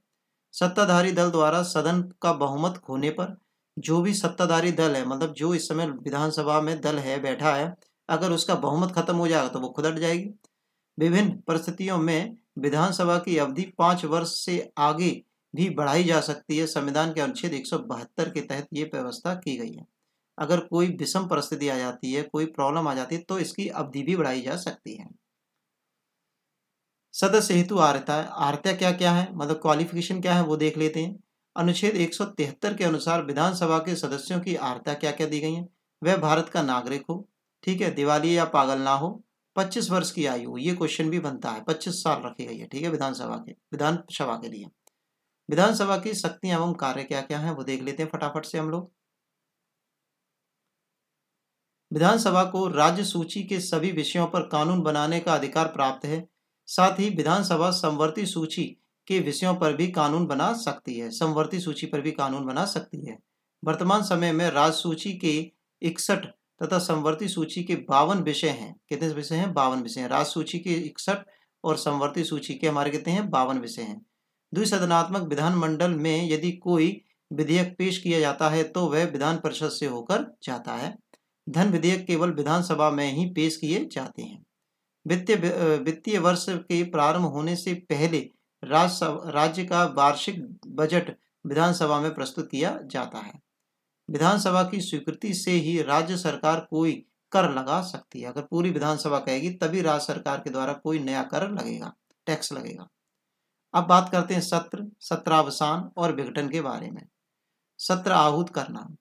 सत्ताधारी दल द्वारा सदन का बहुमत खोने पर जो भी सत्ताधारी दल है मतलब जो इस समय विधानसभा में दल है, बैठा है, अगर उसका बहुमत खत्म हो जाएगा तो वो खुद हट जाएगी। विभिन्न परिस्थितियों में विधानसभा की अवधि पाँच वर्ष से आगे भी बढ़ाई जा सकती है। संविधान के अनुच्छेद एक सौ बहत्तर के तहत ये व्यवस्था की गई है। अगर कोई विषम परिस्थिति आ जाती है, कोई प्रॉब्लम आ जाती है तो इसकी अवधि भी बढ़ाई जा सकती है। सदस्य हेतु आर्यता आर्यता क्या क्या है? मतलब क्वालिफिकेशन क्या है, वो देख लेते हैं। अनुच्छेद 173 के अनुसार विधानसभा के सदस्यों की आर्यता क्या क्या दी गई है? वह भारत का नागरिक हो, ठीक है? दिवाली या पागल ना हो 25 वर्ष की आयु, ये क्वेश्चन भी बनता है। 25 साल रखी गई है ठीक है, विधानसभा के विधानसभा के लिए। विधानसभा की शक्तियाँ एवं कार्य क्या क्या है, वो देख लेते हैं फटाफट से हम लोग। विधानसभा को राज्य सूची के सभी विषयों पर कानून बनाने का अधिकार प्राप्त है। साथ ही विधानसभा समवर्ती सूची के विषयों पर भी कानून बना सकती है। समवर्ती सूची पर भी कानून बना सकती है। वर्तमान समय में राज्य सूची के इकसठ तथा संवर्ती सूची के बावन विषय हैं। कितने विषय हैं? बावन विषय हैं। राज्य सूची के इकसठ और संवर्ती सूची के हमारे कितने हैं? बावन विषय हैं। द्विसदनात्मक विधानमंडल में यदि कोई विधेयक पेश किया जाता है तो वह विधान परिषद से होकर जाता है। धन विधेयक केवल विधानसभा में ही पेश किए जाते हैं। वित्तीय वित्तीय वर्ष के प्रारंभ होने से पहले राज्य का वार्षिक बजट विधानसभा में प्रस्तुत किया जाता है। विधानसभा की स्वीकृति से ही राज्य सरकार कोई कर लगा सकती है। अगर पूरी विधानसभा कहेगी, तभी राज्य सरकार के द्वारा कोई नया कर लगेगा, टैक्स लगेगा। अब बात करते हैं सत्र, सत्रावसान और विघटन के बारे में। सत्र आहूत करना।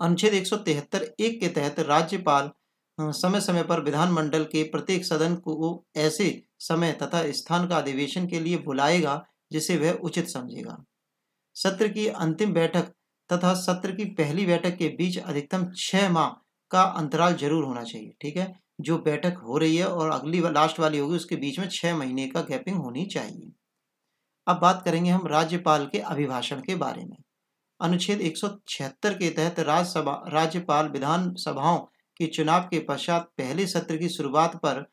अनुच्छेद एक एक के तहत राज्यपाल समय समय पर विधानमंडल के प्रत्येक सदन को ऐसे समय तथा स्थान का अधिवेशन के लिए बुलाएगा, जिसे वह उचित समझेगा। सत्र की अंतिम बैठक तथा सत्र की पहली बैठक के बीच अधिकतम छह माह का अंतराल ज़रूर होना चाहिए, ठीक है? जो बैठक हो रही है और अगली लास्ट वाली होगी, उसके बीच में छह महीने का गैपिंग होनी चाहिए। अब बात करेंगे हम राज्यपाल के अभिभाषण के बारे में। अनुच्छेद एक सौ छिहत्तर के तहत राज्यसभा, राज्यपाल विधान सभाओं के चुनाव के पश्चात पहले सत्र की शुरुआत पर,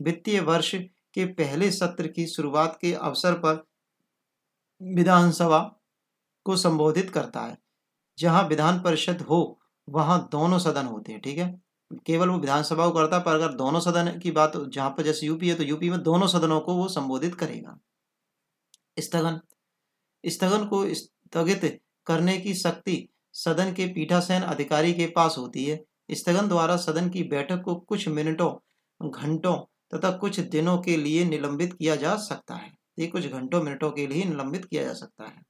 वित्तीय वर्ष के पहले सत्र की शुरुआत के अवसर पर विधानसभा को संबोधित करता है। जहाँ विधान परिषद हो, वहाँ दोनों सदन होते हैं, ठीक है? केवल वो विधानसभा को करता पर अगर दोनों सदन की बात जहाँ पर जैसे यूपी है तो यूपी में दोनों सदनों को वो संबोधित करेगा। स्थगन। स्थगन को स्थगित करने की शक्ति सदन के पीठासीन अधिकारी के पास होती है। स्थगन द्वारा सदन की बैठक को कुछ मिनटों, घंटों तथा कुछ दिनों के लिए निलंबित किया जा सकता है। ये कुछ घंटों, मिनटों के लिए निलंबित किया जा सकता है।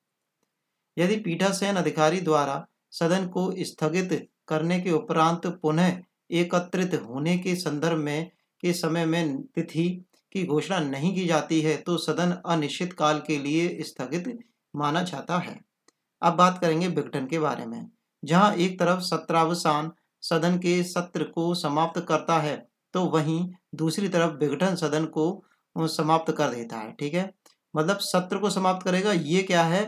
यदि पीठासीन अधिकारी द्वारा सदन को स्थगित करने के उपरांत पुनः एकत्रित होने के संदर्भ में, के समय में तिथि की घोषणा नहीं की जाती है तो सदन अनिश्चित काल के लिए स्थगित माना जाता है। अब बात करेंगे विघटन के बारे में, जहाँ एक तरफ़ सत्रावसान सदन के सत्र को समाप्त करता है तो वहीं दूसरी तरफ़ विघटन सदन को समाप्त कर देता है, ठीक है? मतलब सत्र को समाप्त करेगा, ये क्या है?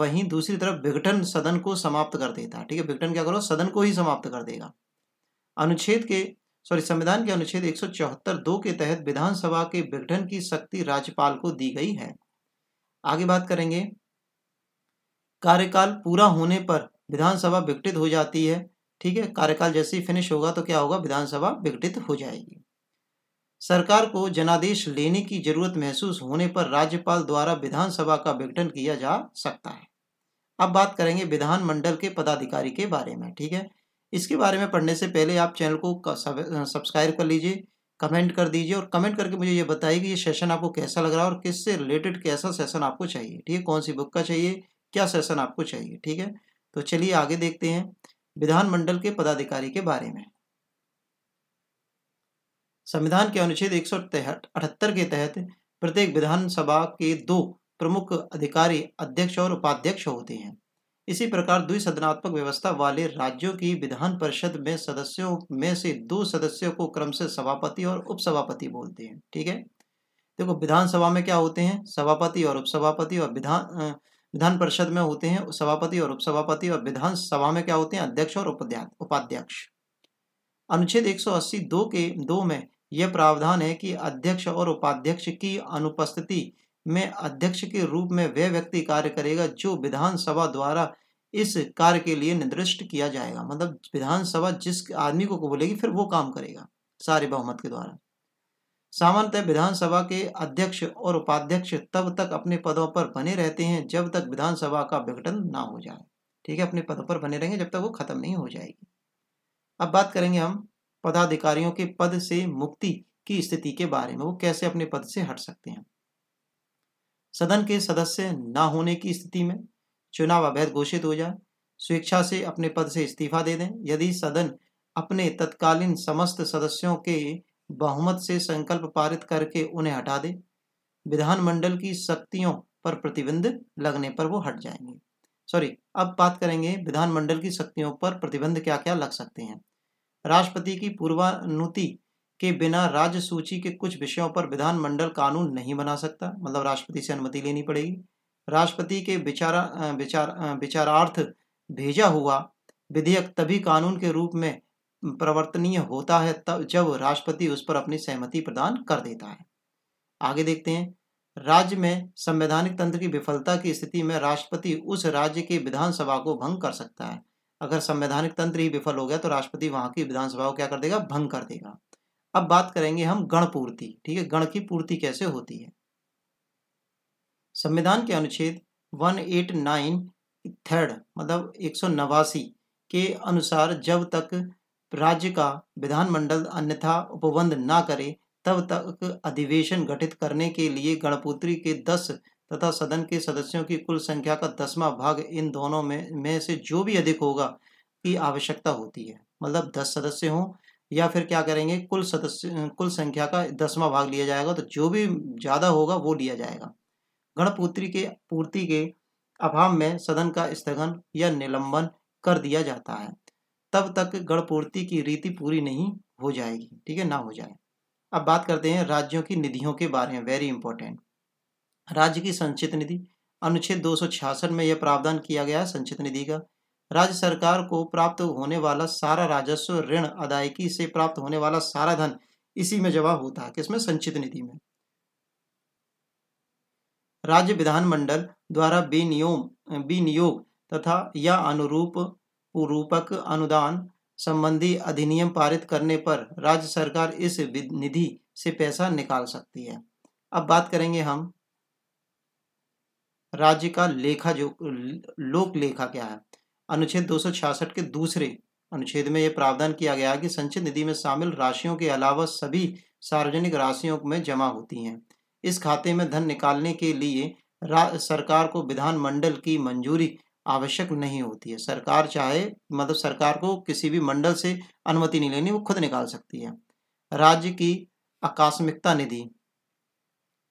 वहीं दूसरी तरफ़ विघटन सदन को समाप्त कर देता, ठीक है? विघटन क्या करो? सदन को ही समाप्त कर देगा। अनुच्छेद के सॉरी संविधान के अनुच्छेद एक दो के तहत विधानसभा के विघटन की शक्ति राज्यपाल को दी गई है। आगे बात करेंगे। कार्यकाल पूरा होने पर विधानसभा विघटित हो जाती है, ठीक है? कार्यकाल जैसे ही फिनिश होगा तो क्या होगा? विधानसभा विघटित हो जाएगी। सरकार को जनादेश लेने की ज़रूरत महसूस होने पर राज्यपाल द्वारा विधानसभा का विघटन किया जा सकता है। अब बात करेंगे विधानमंडल के पदाधिकारी के बारे में, ठीक है? इसके बारे में पढ़ने से पहले आप चैनल को सब्सक्राइब कर लीजिए, कमेंट कर दीजिए और कमेंट करके मुझे ये बताइए कि ये सेशन आपको कैसा लग रहा है और किससे रिलेटेड कैसा सेशन आपको चाहिए, ठीक है? कौन सी बुक का चाहिए, क्या सेशन आपको चाहिए, ठीक है? तो चलिए आगे देखते हैं विधानमंडल के पदाधिकारी के बारे में। संविधान के अनुच्छेद एक सौ अठहत्तर के तहत प्रत्येक विधानसभा के दो प्रमुख अधिकारी अध्यक्ष और उपाध्यक्ष होते हैं। इसी प्रकार द्विसदनात्मक व्यवस्था वाले राज्यों की विधान परिषद में सदस्यों में से दो सदस्यों को क्रम से सभापति और उपसभापति बोलते हैं, ठीक है? देखो, विधानसभा में क्या होते हैं? सभापति और उपसभापति और विधान विधान परिषद में होते हैं, सभापति और उपसभापति और विधानसभा में क्या होते हैं? अध्यक्ष और उपाध्यक्ष। अनुच्छेद 180 दो के, दो में यह प्रावधान है कि अध्यक्ष और उपाध्यक्ष की अनुपस्थिति में अध्यक्ष के रूप में वह व्यक्ति कार्य करेगा जो विधानसभा द्वारा इस कार्य के लिए निर्दिष्ट किया जाएगा। मतलब विधानसभा जिस आदमी को बोलेगी, फिर वो काम करेगा, सारे बहुमत के द्वारा। सामान्यतः विधानसभा के अध्यक्ष और उपाध्यक्ष तब तक अपने पदों पर बने रहते हैं जब तक विधानसभा का विघटन ना हो जाए। ठीक है, अपने पदों पर बने रहेंगे जब तक वो खत्म नहीं हो जाएगी। अब बात करेंगे हम पदाधिकारियों के पद से मुक्ति की स्थिति के बारे में, वो कैसे अपने पद से हट सकते हैं? सदन के सदस्य ना होने की स्थिति में चुनाव अवैध घोषित हो जाए, स्वेच्छा से अपने पद से इस्तीफा दे दें। यदि सदन अपने तत्कालीन समस्त सदस्यों के बहुमत से संकल्प पारित करके उन्हें हटा दे, विधानमंडल की शक्तियों पर प्रतिबंध लगने पर वो हट जाएँगे। सॉरी, अब बात करेंगे विधानमंडल की शक्तियों पर प्रतिबंध क्या क्या लग सकते हैं? राष्ट्रपति की पूर्वानुति के बिना राज्य सूची के कुछ विषयों पर विधानमंडल कानून नहीं बना सकता। मतलब राष्ट्रपति से अनुमति लेनी पड़ेगी। राष्ट्रपति के विचारा, विचार, विचारार्थ भेजा हुआ विधेयक तभी कानून के रूप में प्रवर्तनीय होता है तब जब राष्ट्रपति उस पर अपनी सहमति प्रदान कर देता है। आगे देखते हैं। राज्य में संवैधानिक तंत्र की विफलता की स्थिति में राष्ट्रपति उस राज्य के विधानसभा को भंग कर सकता है। अगर संवैधानिक तंत्र ही विफल हो गया तो राष्ट्रपति वहाँ की विधानसभा को क्या कर देगा? भंग कर देगा। अब बात करेंगे हम गण पूर्ति ठीक है? गण की पूर्ति कैसे होती है? संविधान के अनुच्छेद 189 थर्ड मतलब एक सौ नवासी के अनुसार जब तक राज्य का विधानमंडल अन्यथा उपबंध न करे, तब तक अधिवेशन गठित करने के लिए गणपुत्री के दस तथा सदन के सदस्यों की कुल संख्या का दसवां भाग इन दोनों में में से जो भी अधिक होगा, की आवश्यकता होती है। मतलब दस सदस्य हों, या फिर क्या करेंगे, कुल सदस्य, कुल संख्या का दसवां भाग लिया जाएगा तो जो भी ज़्यादा होगा, वो लिया जाएगा। गणपुत्री के, पूर्ति के अभाव में सदन का स्थगन या निलंबन कर दिया जाता है। तब तक गणपूर्ति की रीति पूरी नहीं हो जाएगी, ठीक है, ना हो जाए। अब बात करते हैं राज्यों की निधियों के बारे में वेरी इंपॉर्टेंट राज्य की संचित निधि। अनुच्छेद दो सौ छियासठ में यह प्रावधान किया गया संचित निधि का। राज्य सरकार को प्राप्त होने वाला सारा राजस्व, ऋण, अदायगी से प्राप्त होने वाला सारा धन इसी में जमा होता है, किसमें? संचित निधि में। राज्य विधानमंडल द्वारा बेनियोग विनियोग तथा या अनुरूप पूर्वक अनुदान संबंधी अधिनियम पारित करने पर राज्य सरकार इस निधि से पैसा निकाल सकती है। अब बात करेंगे हम राज्य का लेखा जो, लोक लेखा क्या है? अनुच्छेद दो सौ छियासठ के दूसरे अनुच्छेद में यह प्रावधान किया गया है कि संचित निधि में शामिल राशियों के अलावा सभी सार्वजनिक राशियों में जमा होती हैं। इस खाते में धन निकालने के लिए सरकार को विधानमंडल की मंजूरी आवश्यक नहीं होती है। सरकार चाहे मतलब सरकार को किसी भी मंडल से अनुमति नहीं लेनी, वो खुद निकाल सकती है। राज्य की आकस्मिकता निधि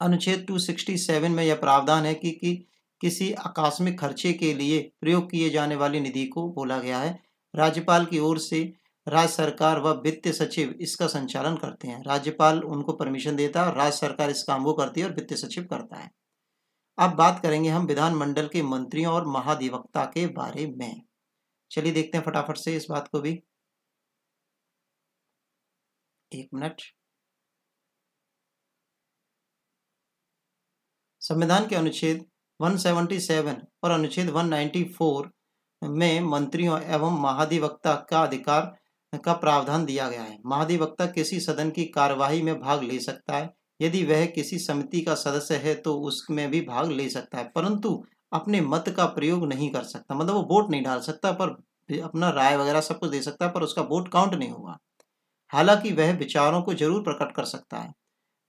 अनुच्छेद 267 में यह प्रावधान है कि, कि किसी आकस्मिक खर्चे के लिए प्रयोग किए जाने वाली निधि को बोला गया है। राज्यपाल की ओर से राज्य सरकार व वित्त सचिव इसका संचालन करते हैं। राज्यपाल उनको परमिशन देता है और राज्य सरकार इस काम को करती है और वित्त सचिव करता है। अब बात करेंगे हम विधानमंडल के मंत्रियों और महाधिवक्ता के बारे में। चलिए देखते हैं फटाफट से इस बात को भी। एक मिनट। संविधान के अनुच्छेद 177 और अनुच्छेद 194 में मंत्रियों एवं महाधिवक्ता का अधिकार का प्रावधान दिया गया है। महाधिवक्ता किसी सदन की कार्यवाही में भाग ले सकता है। यदि वह किसी समिति का सदस्य है तो उसमें भी भाग ले सकता है, परंतु अपने मत का प्रयोग नहीं कर सकता। मतलब वो वोट नहीं डाल सकता, पर अपना राय वगैरह सब कुछ दे सकता है, पर उसका वोट काउंट नहीं होगा। हालाँकि वह विचारों को ज़रूर प्रकट कर सकता है।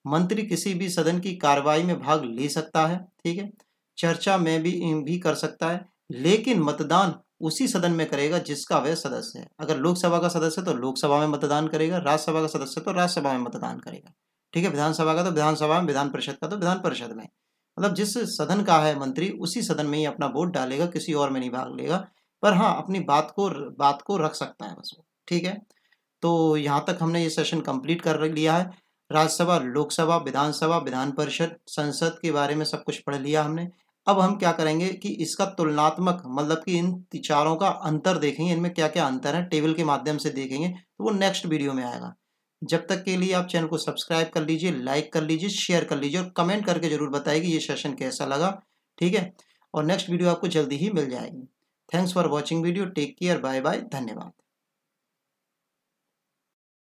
मंत्री किसी भी सदन की कार्रवाई में भाग ले सकता है, ठीक है? चर्चा में भी भी कर सकता है, लेकिन मतदान उसी सदन में करेगा जिसका वह सदस्य है। अगर लोकसभा का सदस्य है तो लोकसभा में मतदान करेगा, राज्यसभा का सदस्य तो राज्यसभा में मतदान करेगा, ठीक है? विधानसभा का तो विधानसभा में, विधान परिषद का तो विधान परिषद में। मतलब जिस सदन का है मंत्री, उसी सदन में ही अपना वोट डालेगा, किसी और में नहीं भाग लेगा, पर हाँ अपनी बात को बात को रख सकता है बस वो, ठीक है? तो यहाँ तक हमने ये सेशन कंप्लीट कर लिया है। राज्यसभा, लोकसभा, विधानसभा, विधान परिषद, संसद के बारे में सब कुछ पढ़ लिया हमने। अब हम क्या करेंगे कि इसका तुलनात्मक मतलब कि इन चारों का अंतर देखेंगे, इनमें क्या क्या अंतर है, टेबल के माध्यम से देखेंगे तो वो नेक्स्ट वीडियो में आएगा। जब तक के लिए आप चैनल को सब्सक्राइब कर लीजिए, लाइक कर लीजिए, शेयर कर लीजिए और कमेंट करके ज़रूर बताइए कि ये सेशन कैसा लगा, ठीक है? और नेक्स्ट वीडियो आपको जल्दी ही मिल जाएगी। Thanks for watching video, take care bye bye धन्यवाद।